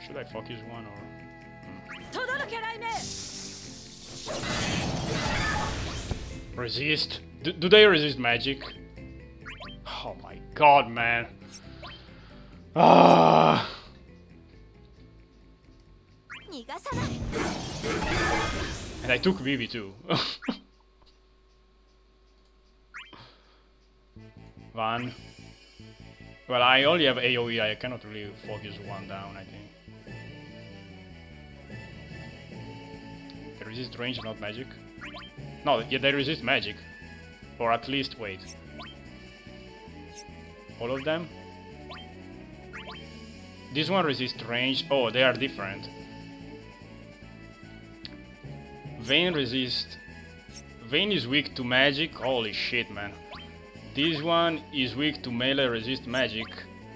Should I focus one or... 轟け雷鳴 Resist? Do, do they resist magic? Oh my god, man. Ah! 逃がさない And I took Vivi too. [laughs] one. Well, I only have AoE, I cannot really focus one down, I think. They resist range, not magic? No, yeah, they resist magic. Or at least, wait. All of them? This one resists range. Oh, they are different. Vayne resist. Vayne is weak to magic. Holy shit, man. This one is weak to melee resist magic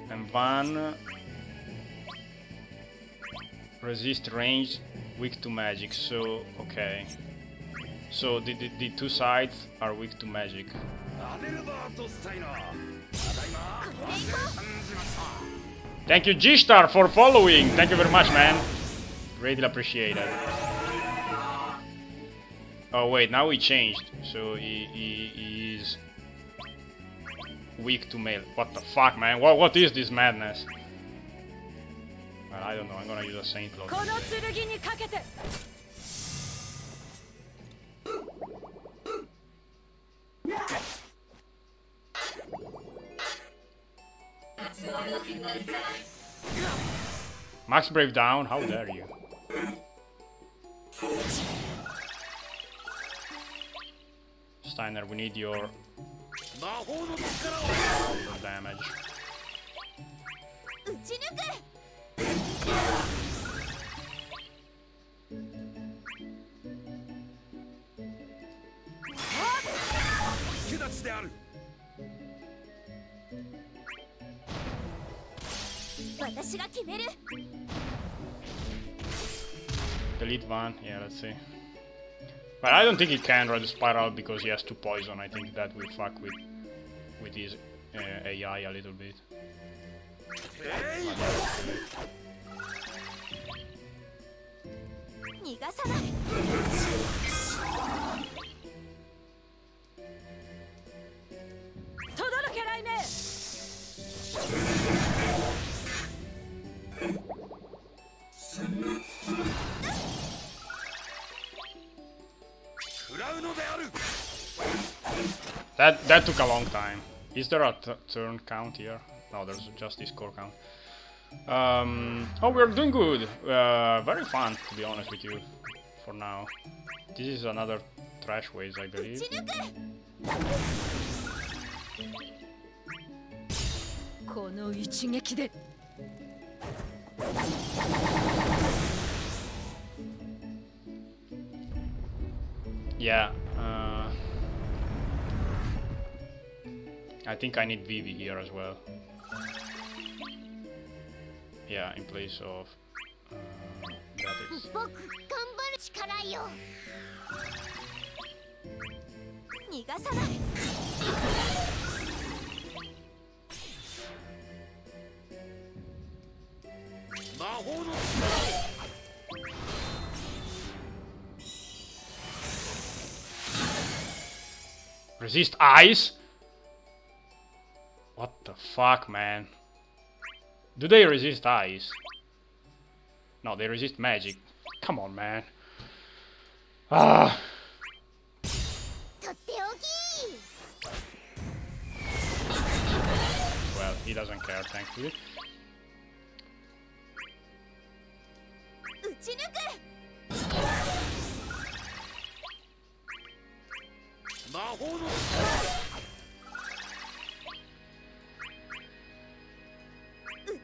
and one resist range weak to magic, so okay. So the, the, the two sides are weak to magic. Thank you G-Star for following! Thank you very much man! Greatly appreciated. Oh wait, now he changed, so he, he, he is Weak to male. What the fuck, man? What, what is this madness? Well, I don't know. I'm gonna use a Saint Lord. Max Brave down? How dare you? Steiner, we need your little damage. Delete one, yeah, let's see. But I don't think he can Red Spiral because he has to poison, I think that will fuck with with his uh, AI a little bit. That that took a long time. Is there a turn count here? No, there's just this score count. Um, oh, we're doing good. Uh, very fun, to be honest with you, for now. This is another trash ways, I believe. Yeah, uh, I think I need Vivi here as well. Yeah, in place of... Uh. [laughs] Resist ice? What the fuck, man? Do they resist ice? No, they resist magic. Come on, man. Ah! Well, he doesn't care, thankfully.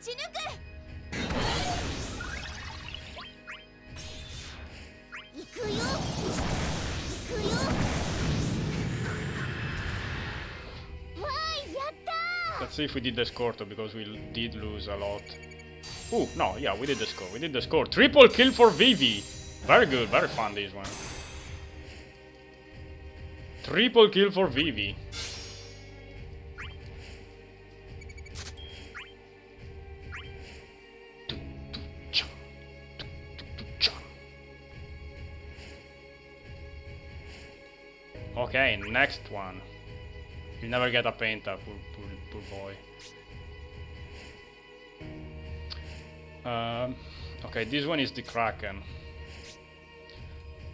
ち抜く魔法の打ち抜く行くよ行くよわーいやったー Let's see if we did the score too, because we l- did lose a lot. Oh, no, yeah, we did the score. We did the score. Triple kill for Vivi. Very good, very fun this one. Triple kill for Vivi. Okay, next one. You never get a painter, poor, poor, poor boy. Um, okay, this one is the Kraken.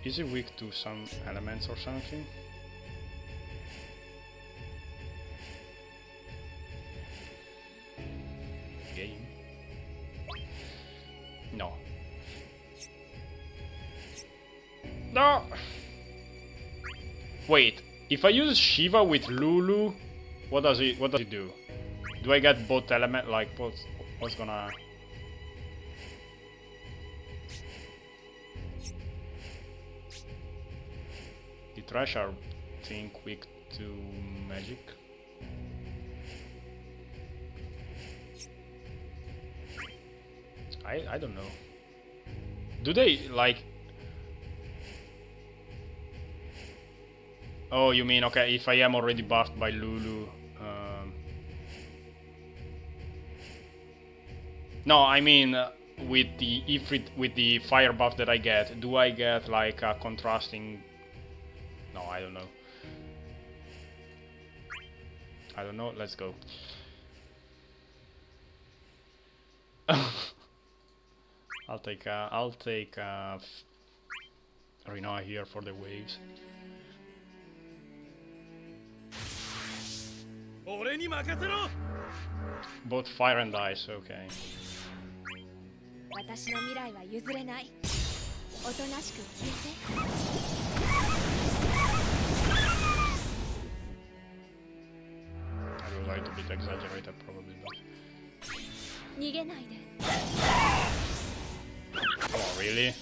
Is it weak to some elements or something? Game? No. No! Wait, if I use Shiva with Lulu, what does it what does it do? Do I get both element like what's what's gonna The trash are think weak to magic. I I don't know. Do they like Oh, you mean okay? If I am already buffed by Lulu, um... no, I mean uh, with the Ifrit with the fire buff that I get. Do I get like a contrasting? No, I don't know. I don't know. Let's go. [laughs] I'll take uh, I'll take uh, Rinoa here for the waves. Both fire and ice, okay. I was like a bit exaggerated probably, but... Oh, really?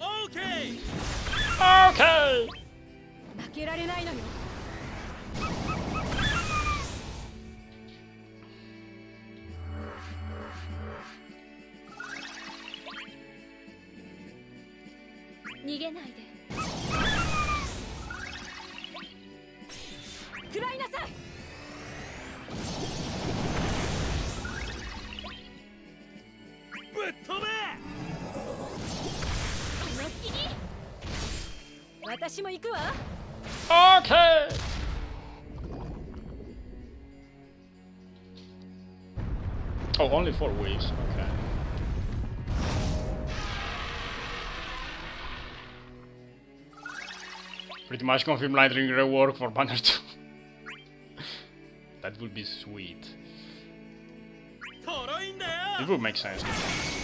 Okay! Okay! けられないのよ。逃げないで。four waves, okay. Pretty much confirm lightning rework for Banner 2. [laughs] that would be sweet. It would make sense.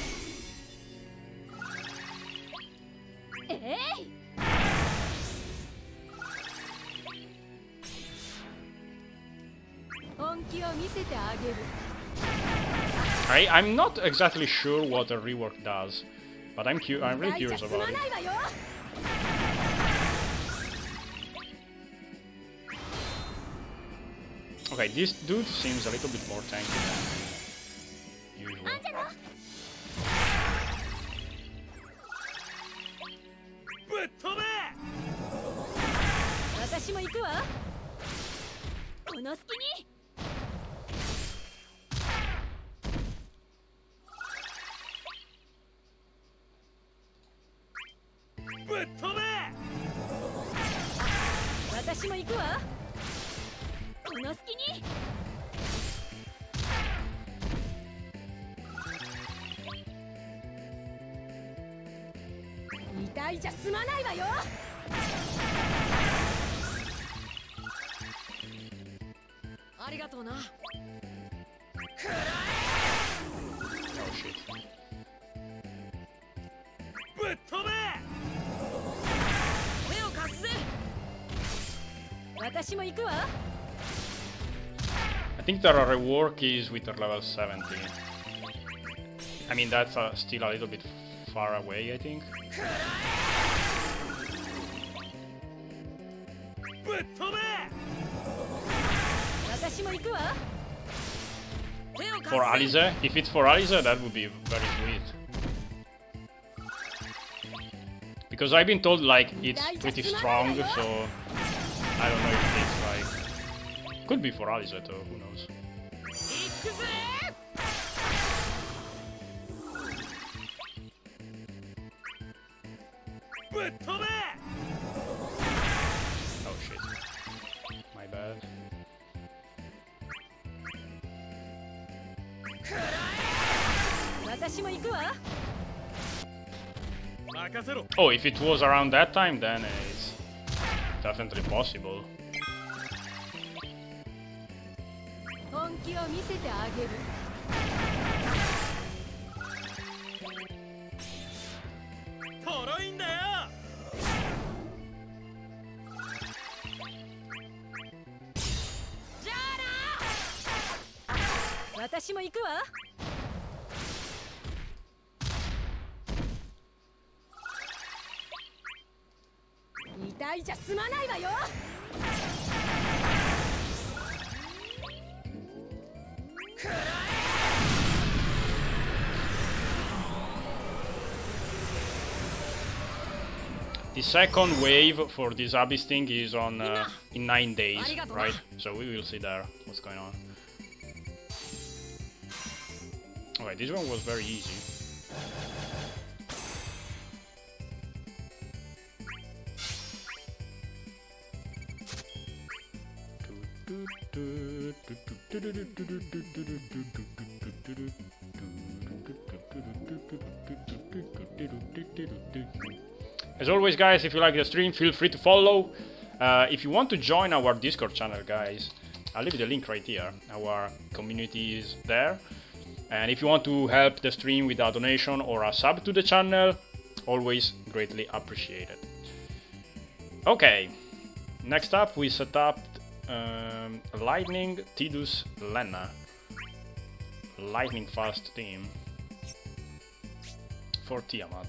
I, I'm not exactly sure what a rework does, but I'm, cu I'm really curious about it. Okay, this dude seems a little bit more tanky think their rework is with level 70. I mean, that's uh, still a little bit far away, I think. For Alize? If it's for Alize, that would be very sweet. Because I've been told, like, it's pretty strong, so... I don't know if could be for Alizeto, uh, who knows. Oh shit. My bad. Oh, if it was around that time, then it's definitely possible. せてあげる。とろいんだよ。じゃあな。私も行くわ。痛いじゃ済まないわよ The second wave for this Abyss thing is on uh, in nine days, right? So we will see there what's going on. Okay, this one was very easy. As always, guys, if you like the stream, feel free to follow. Uh, if you want to join our Discord channel, guys, I'll leave the link right here. Our community is there. And if you want to help the stream with a donation or a sub to the channel, always greatly appreciated. Okay, next up we set up um, Lightning Tidus Lenna. Lightning fast team for Tiamat.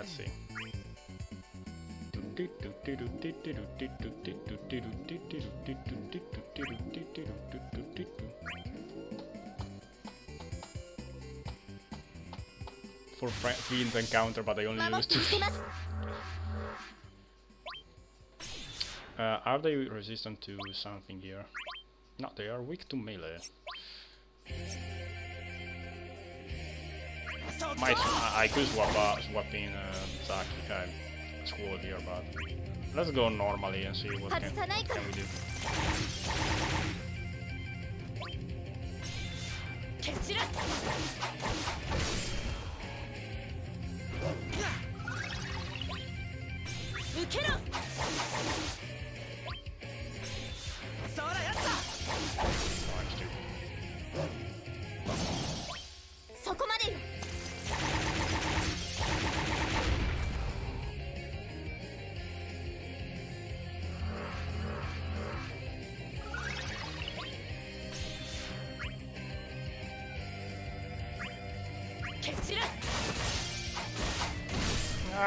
Let's see. For free in the encounter, but I only use two. [laughs] uh, are they resistant to something here? No, they are weak to melee mais uh, I could swap out, swap in uh, Zaki Kai squad here, but let's go normally and see what can, can we do. Oh,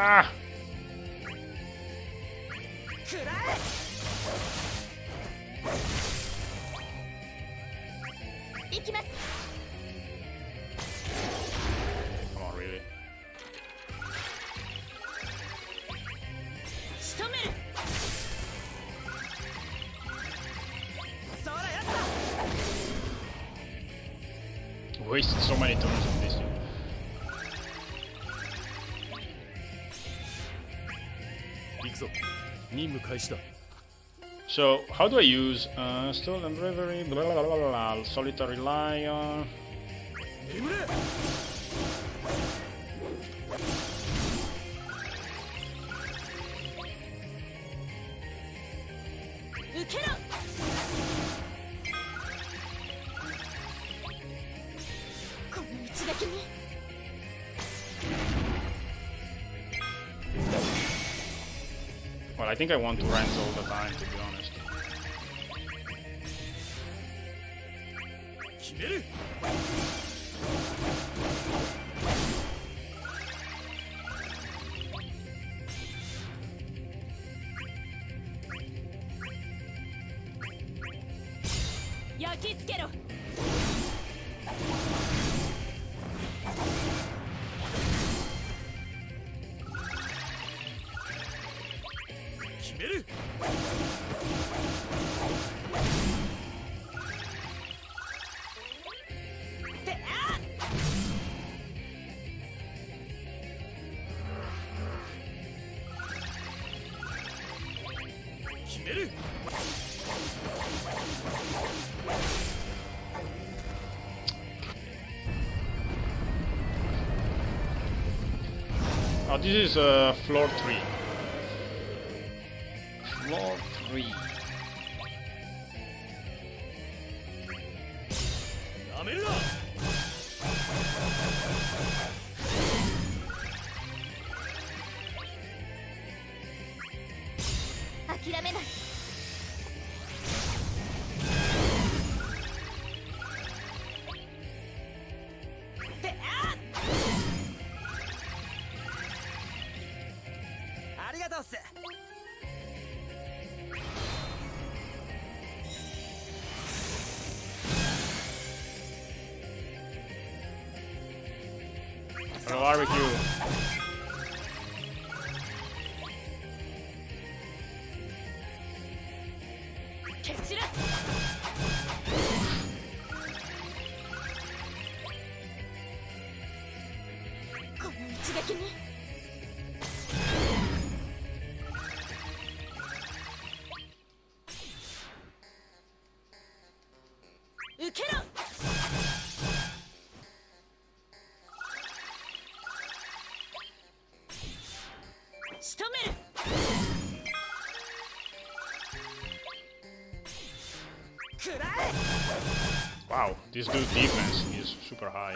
Ah! 食らえ行きます Come on, really? 仕留めるそらやった Wasted so many turns So, how do I use uh, Stolen Bravery, blah, blah, blah, blah, Solitary Lion? Think I want to rent this is uh, floor 3. 仕留める 食らえ Wow, this dude's defense is super high.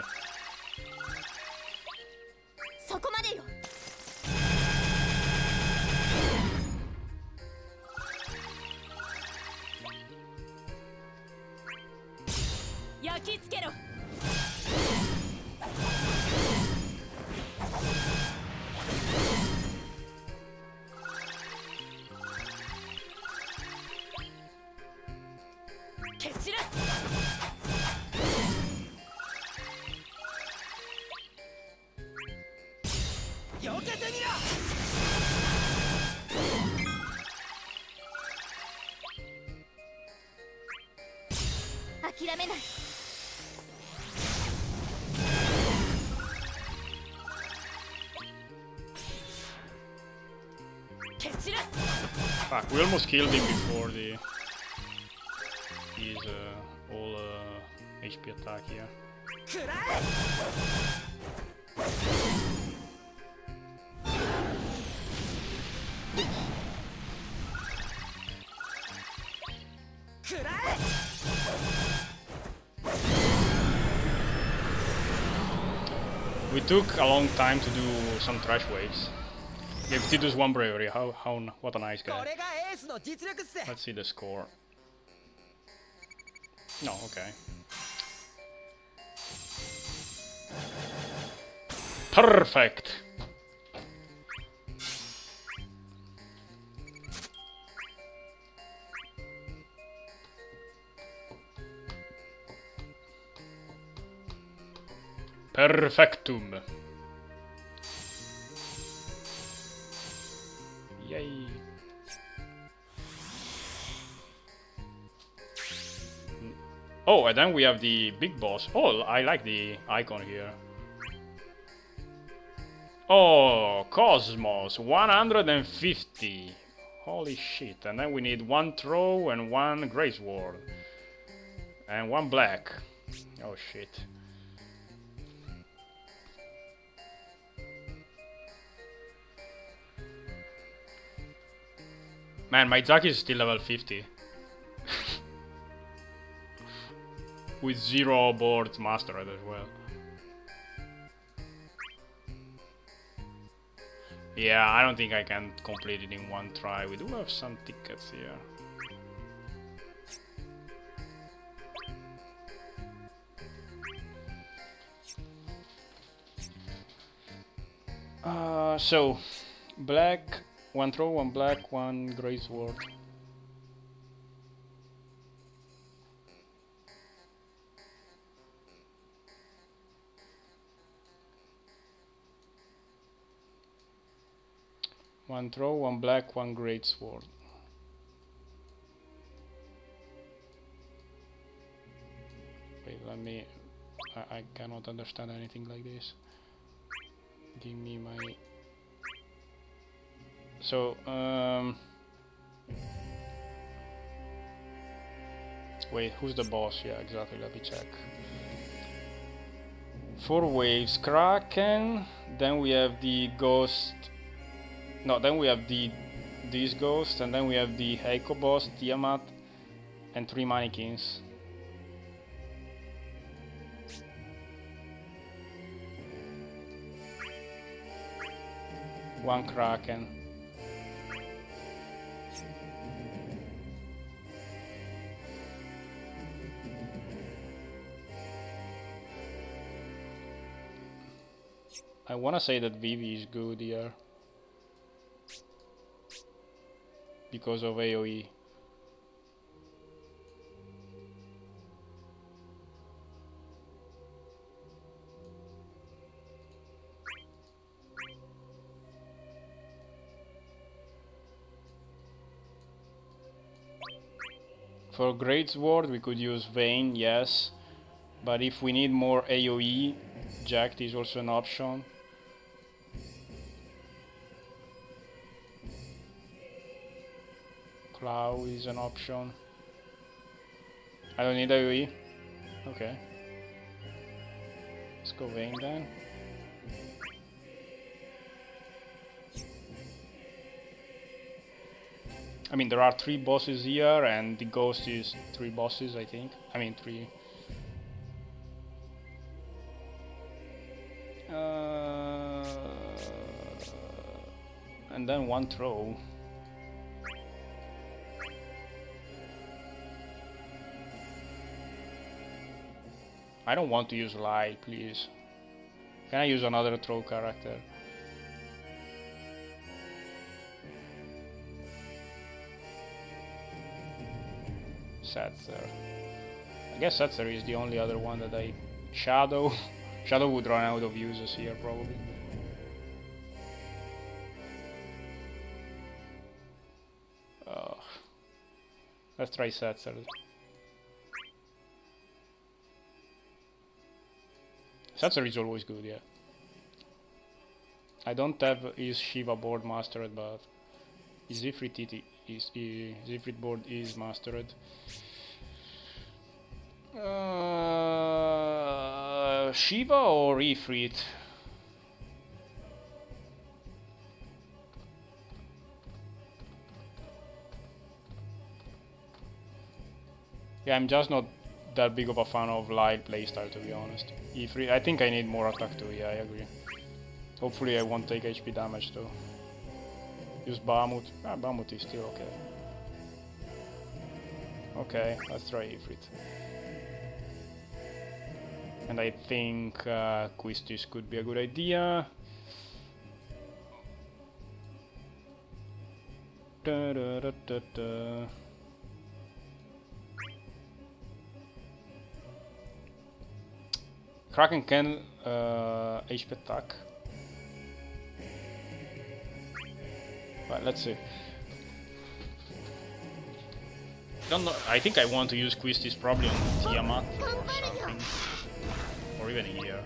Fuck, we almost killed him before the his uh, all uh, HP attack here. We took a long time to do some trash waves. Yeah, he does one bravery. How, how, what a nice guy. Let's see the score. No, okay. Perfect! Perfectum. Oh, and then we have the big boss. Oh, I like the icon here. Oh, Cosmos, 150. Holy shit. And then we need one throw and one Great Sword. And one black. Oh shit. Man, my Zack is still level 50. [laughs] With zero boards mastered as well. Yeah, I don't think I can complete it in one try. We do have some tickets here. Uh, so, black, one throw, one black, one great sword. One throw, one black, one great sword. Wait, let me... I, I cannot understand anything like this. Give me my... So, um... Wait, who's the boss? Yeah, exactly, let me check. Four waves, Kraken, then we have the Ghost no, then we have the these ghosts, and then we have the Heiko boss, Tiamat, and three mannequins. One Kraken. I wanna say that Vivi is good here. because of AoE. For Great Sword we could use Vayne, yes, but if we need more AoE, Jecht is also an option. Cloud is an option. I don't need AoE. Okay. Let's go Vayne then. I mean, there are three bosses here, and the ghost is three bosses, I think. I mean, three. Uh, and then one throw. I don't want to use light, please. Can I use another throw character? Setzer. I guess Setzer is the only other one that I... Shadow? [laughs] Shadow would run out of uses here, probably. Oh. Let's try Setzer. Setzer is always good, yeah. I don't have his Shiva board mastered, but his Ifrit, is, his Ifrit board is mastered. Uh, Shiva or Ifrit? Yeah, I'm just not that big of a fan of light playstyle to be honest. E3, I think I need more attack too, yeah, I agree. Hopefully I won't take HP damage though. Use Bahamut. Ah, Bahamut is still okay. Okay, let's try Ifrit. And I think uh, Quistis could be a good idea. Da, da, da, Kraken can uh, HP attack. But let's see. Don't know. I think I want to use Quistis probably on Tiamat or something, or even here.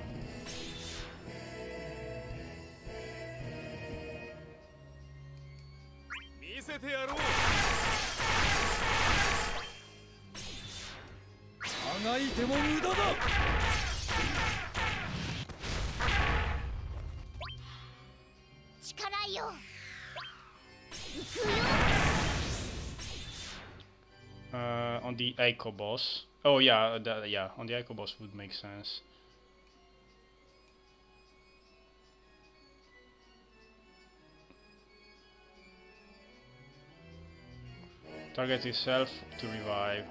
On the Echo boss. Oh yeah, the, yeah, on the Echo boss would make sense. Target itself to revive.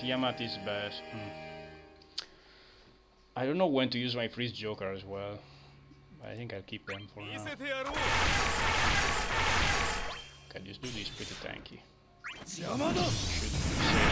Tiamat is best. Hmm. I don't know when to use my freeze joker as well. I think I'll keep them for 見 now. Okay, just do this pretty tanky. Should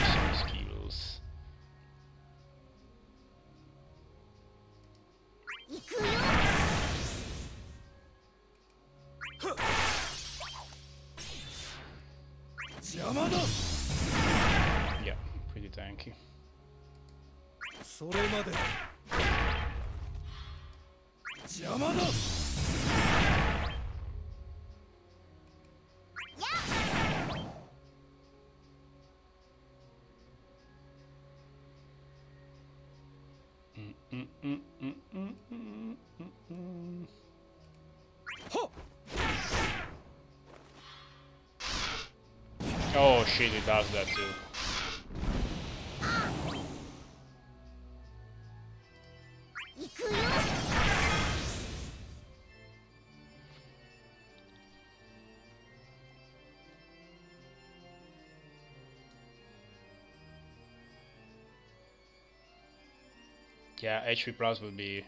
Oh shit, it does that too. Yeah, HP plus would be.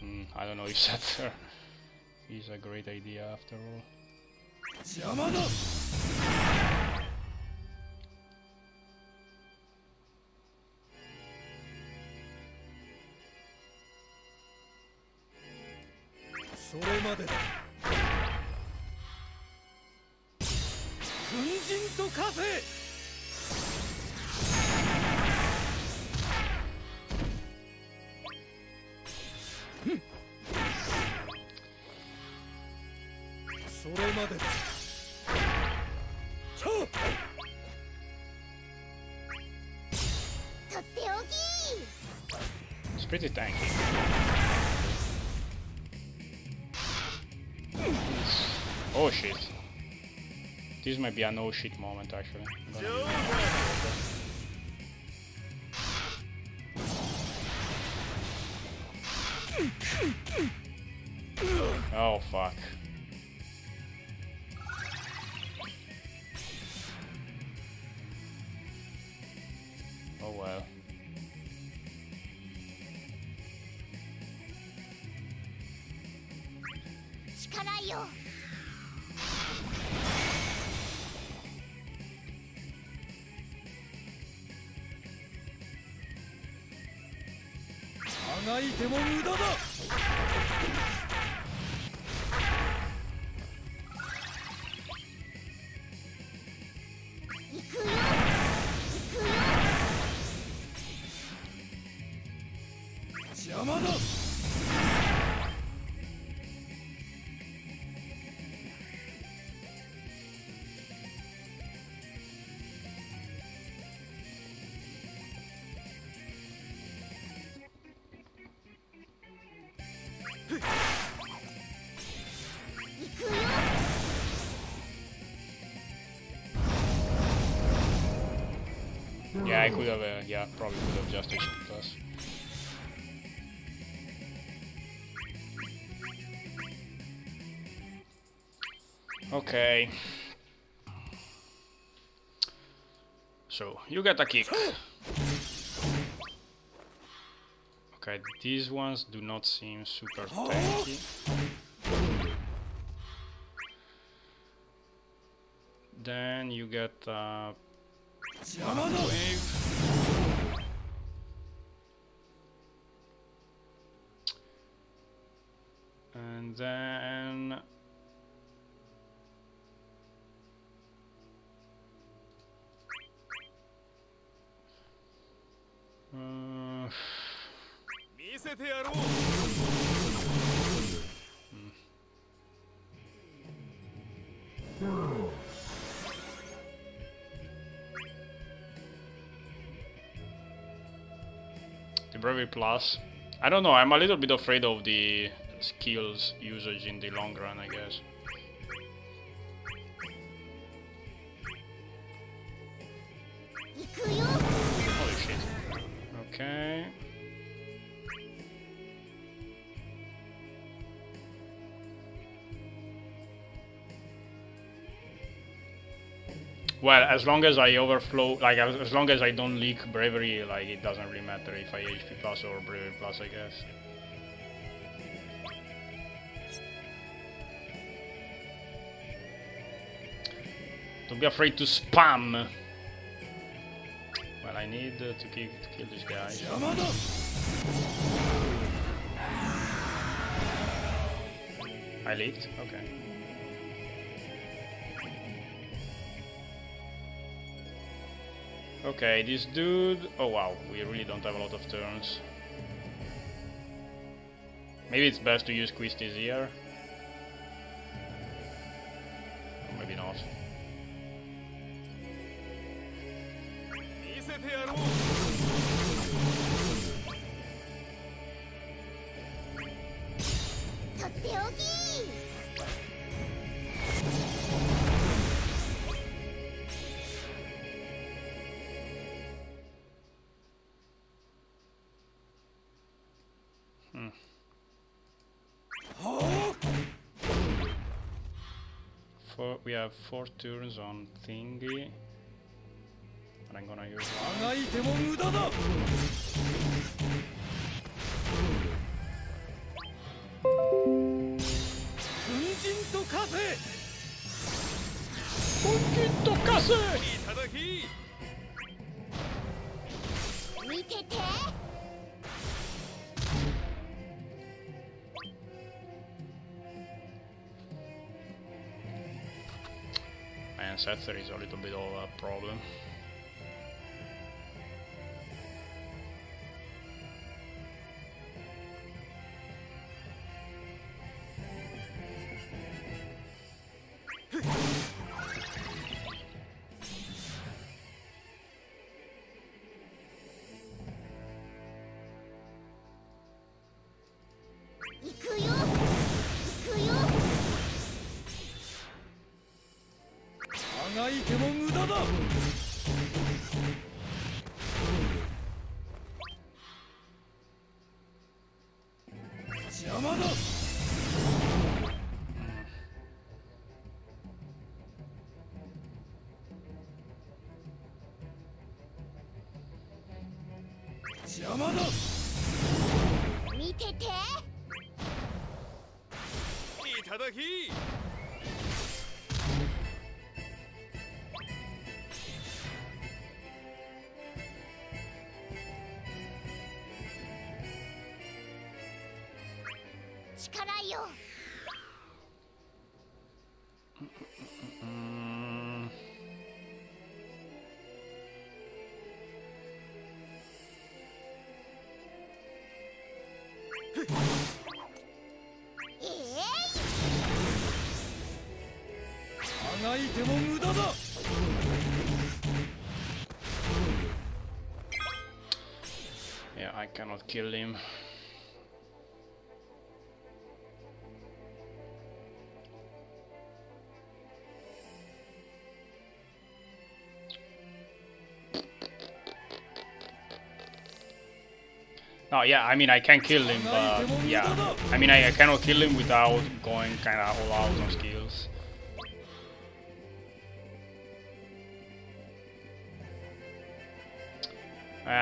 Hmm, I don't know if [laughs] that is a great idea after all. 邪魔だ。それまでだ。軍人と化せそれまでだ pretty tanky. Oh shit. This might be a no oh shit moment actually. I'm gonna use it. Oh fuck. I could have, uh, yeah, probably could have just HP plus. Okay. So, you get a kick. Okay, these ones do not seem super tanky. Bravery Plus. I don't know, I'm a little bit afraid of the skills usage in the long run, I guess. Well, as long as I overflow, like as, as long as I don't leak bravery, like it doesn't really matter if I HP plus or bravery plus, I guess. Don't be afraid to spam. Well, I need to, kill, to kill this guy. I leaked? Okay. Okay, this dude... Oh wow, we really don't have a lot of turns. Maybe it's best to use Quistis here. Or maybe not. We have four turns on Thingy. And I'm gonna use あがい My ancestor is a little bit of a problem.「邪魔だ見てて。いただき cannot kill him. No, yeah, I mean I can kill him, but yeah, I mean I, I cannot kill him without going kind of all out on skills.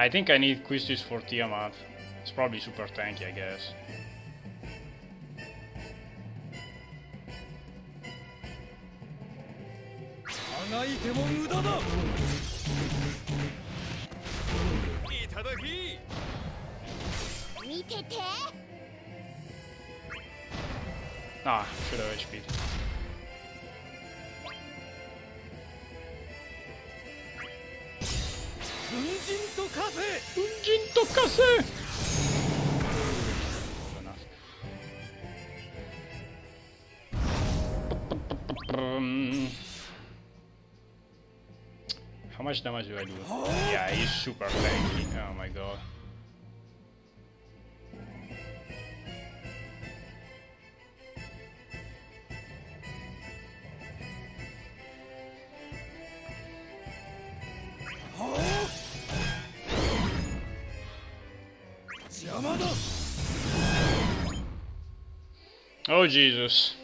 I think I need Quistis for Tiamat. It's probably super tanky, I guess. Ah, should have HP'd. 軍人と化せ Unjin Tokase! Um, how much damage do I do? Yeah, he's super tanky. Oh my god. Jesus.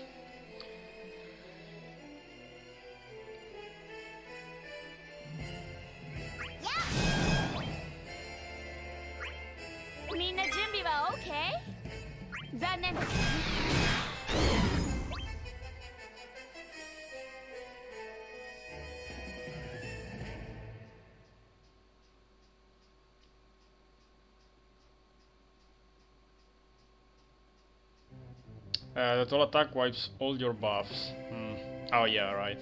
Uh, that all attack wipes all your buffs. Hmm. Oh yeah, right.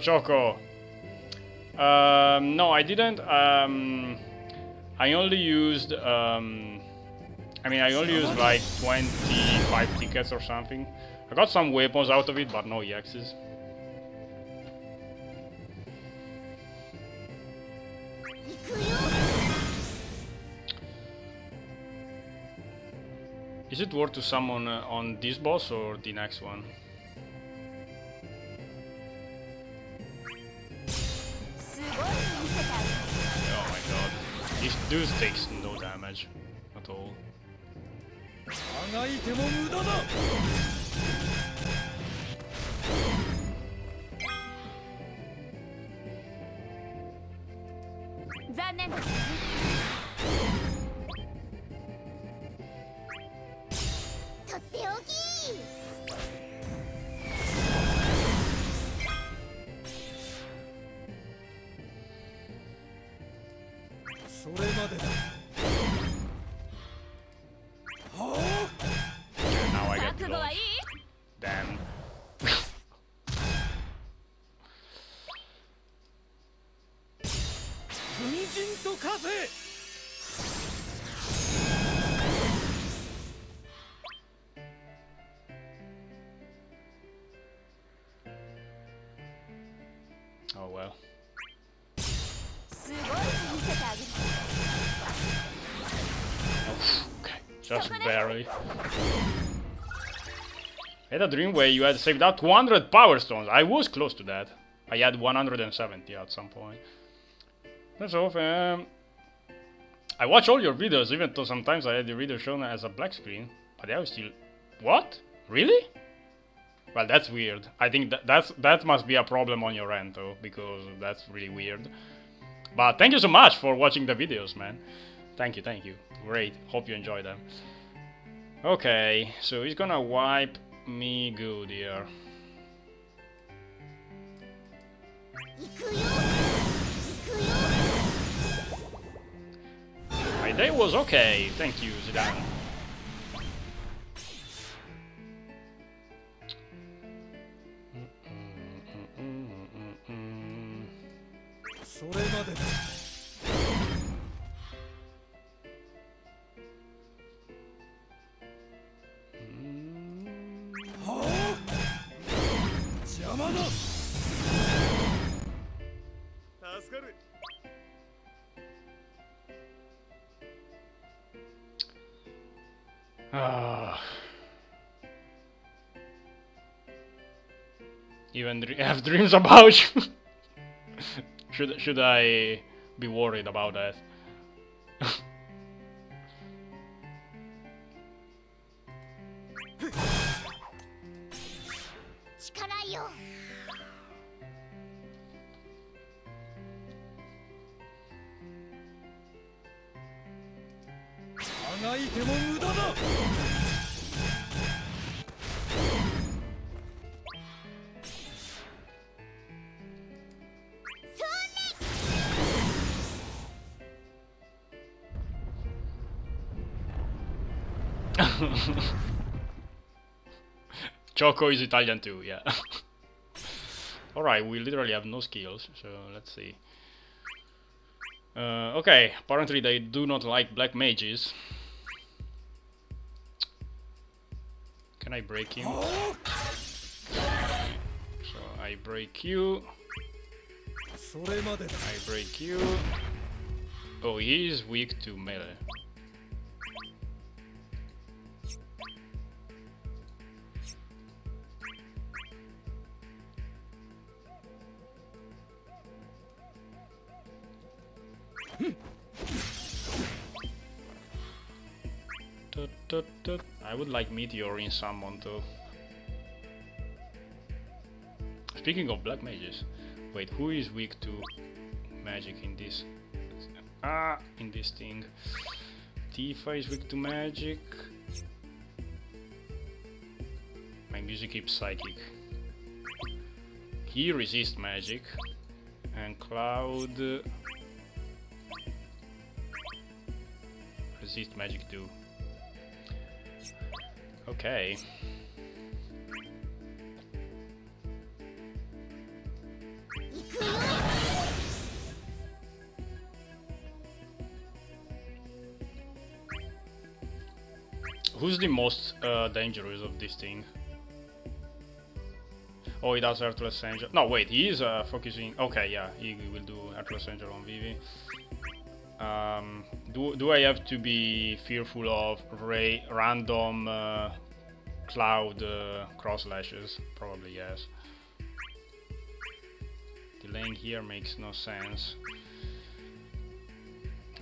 Choco! Um, no, I didn't. Um, I only used... Um, I mean, I only used like 25 tickets or something. I got some weapons out of it, but no axes. Is it worth to summon uh, on this boss or the next one? Dude takes no damage at all. Just barely. I had a dream where you had saved out 200 power stones. I was close to that. I had 170 at some point. That's all. Um, I watch all your videos, even though sometimes I had the video shown as a black screen. But I was still. What? Really? Well, that's weird. I think that that's that must be a problem on your end, though, because that's really weird. But thank you so much for watching the videos, man. Thank you, thank you. Great. Hope you enjoy them. Okay, so he's gonna wipe me good here. My day was okay, thank you, Zidane. Mm, mm, mm, Dre- [laughs] have dreams about you. [laughs] should should I be worried about that? Choco is Italian too, yeah. [laughs] Alright, we literally have no skills, so let's see. Uh, okay, apparently they do not like black mages. Can I break him? So I break you. I break you. Oh, he is weak to melee. Would like Meteor in someone too. Speaking of black mages, wait, who is weak to magic in this? Ah, in this thing. Tifa is weak to magic. My music keeps psychic. He resists magic. And Cloud uh, resist magic too. Okay. Who's the most uh, dangerous of this thing? Oh, he does Heartless Angel. No, wait, he is uh, focusing. Okay, yeah, he will do Heartless Angel on Vivi. Um, do do I have to be fearful of ray random uh, cloud uh, cross lashes, probably yes. Delaying here makes no sense.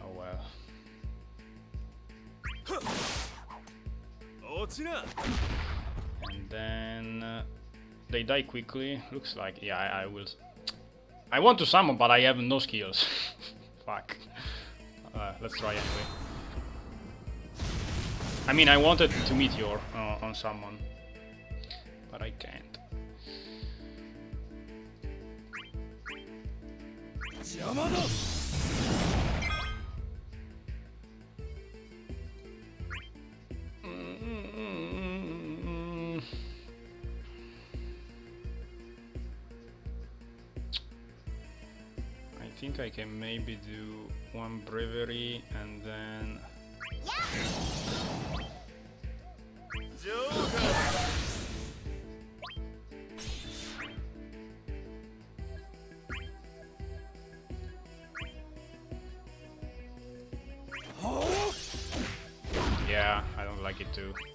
Oh well. And then uh, they die quickly. Looks like yeah, I, I will. I want to summon, but I have no skills. [laughs] Fuck. Uh, let's try anyway. I mean, I wanted to meet uh, on someone, but I can't. I think I can maybe do one bravery and then too.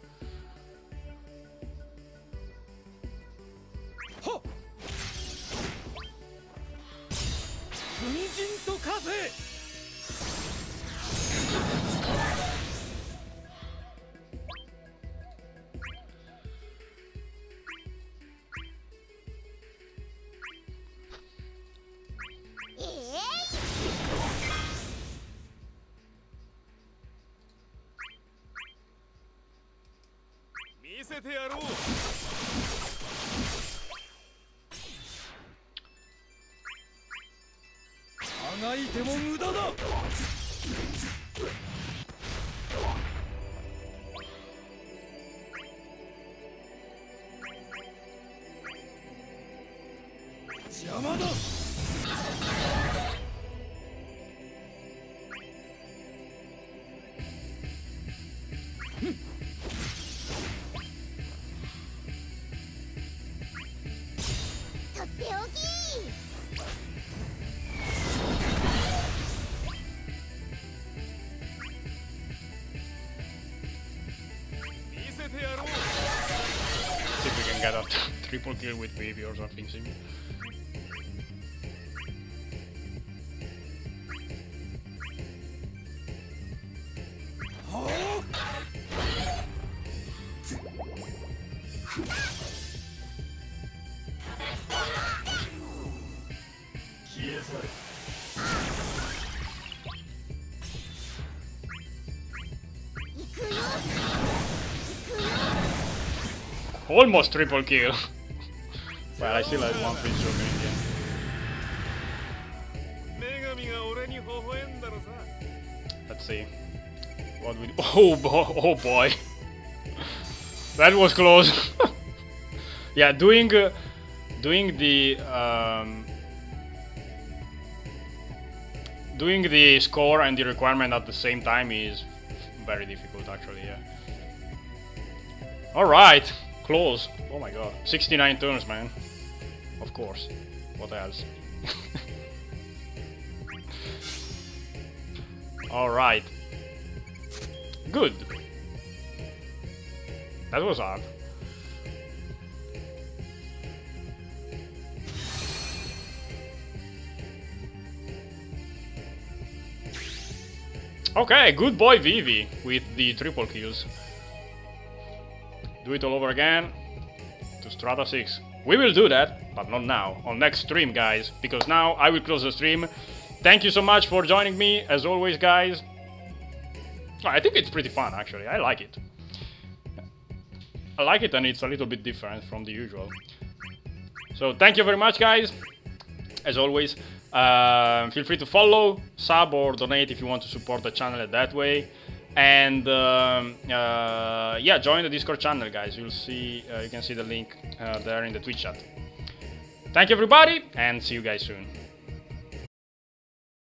कैसे थे अरू get a triple kill with Vivi or something similar. Almost triple kill. [laughs] well, I still have one free stroke in Let's see. What we... [laughs] Oh, bo oh boy. [laughs] that was close. yeah, doing... Uh, doing the... Um, doing the score and the requirement at the same time is very difficult actually, yeah. Alright! Close. Oh my god, 69 turns, man. Of course. What else? [laughs] All right. Good. That was hard. Okay, good boy Vivi with the triple kills. Do it all over again to Strata 6. We will do that, but not now, on next stream guys, because now I will close the stream. Thank you so much for joining me, as always guys. I think it's pretty fun actually, I like it. I like it and it's a little bit different from the usual. So thank you very much guys, as always. Um, feel free to follow, sub or donate if you want to support the channel that way. And um, uh, yeah, join the Discord channel guys, you'll see, uh, you can see the link uh, there in the Twitch chat. Thank you everybody and see you guys soon.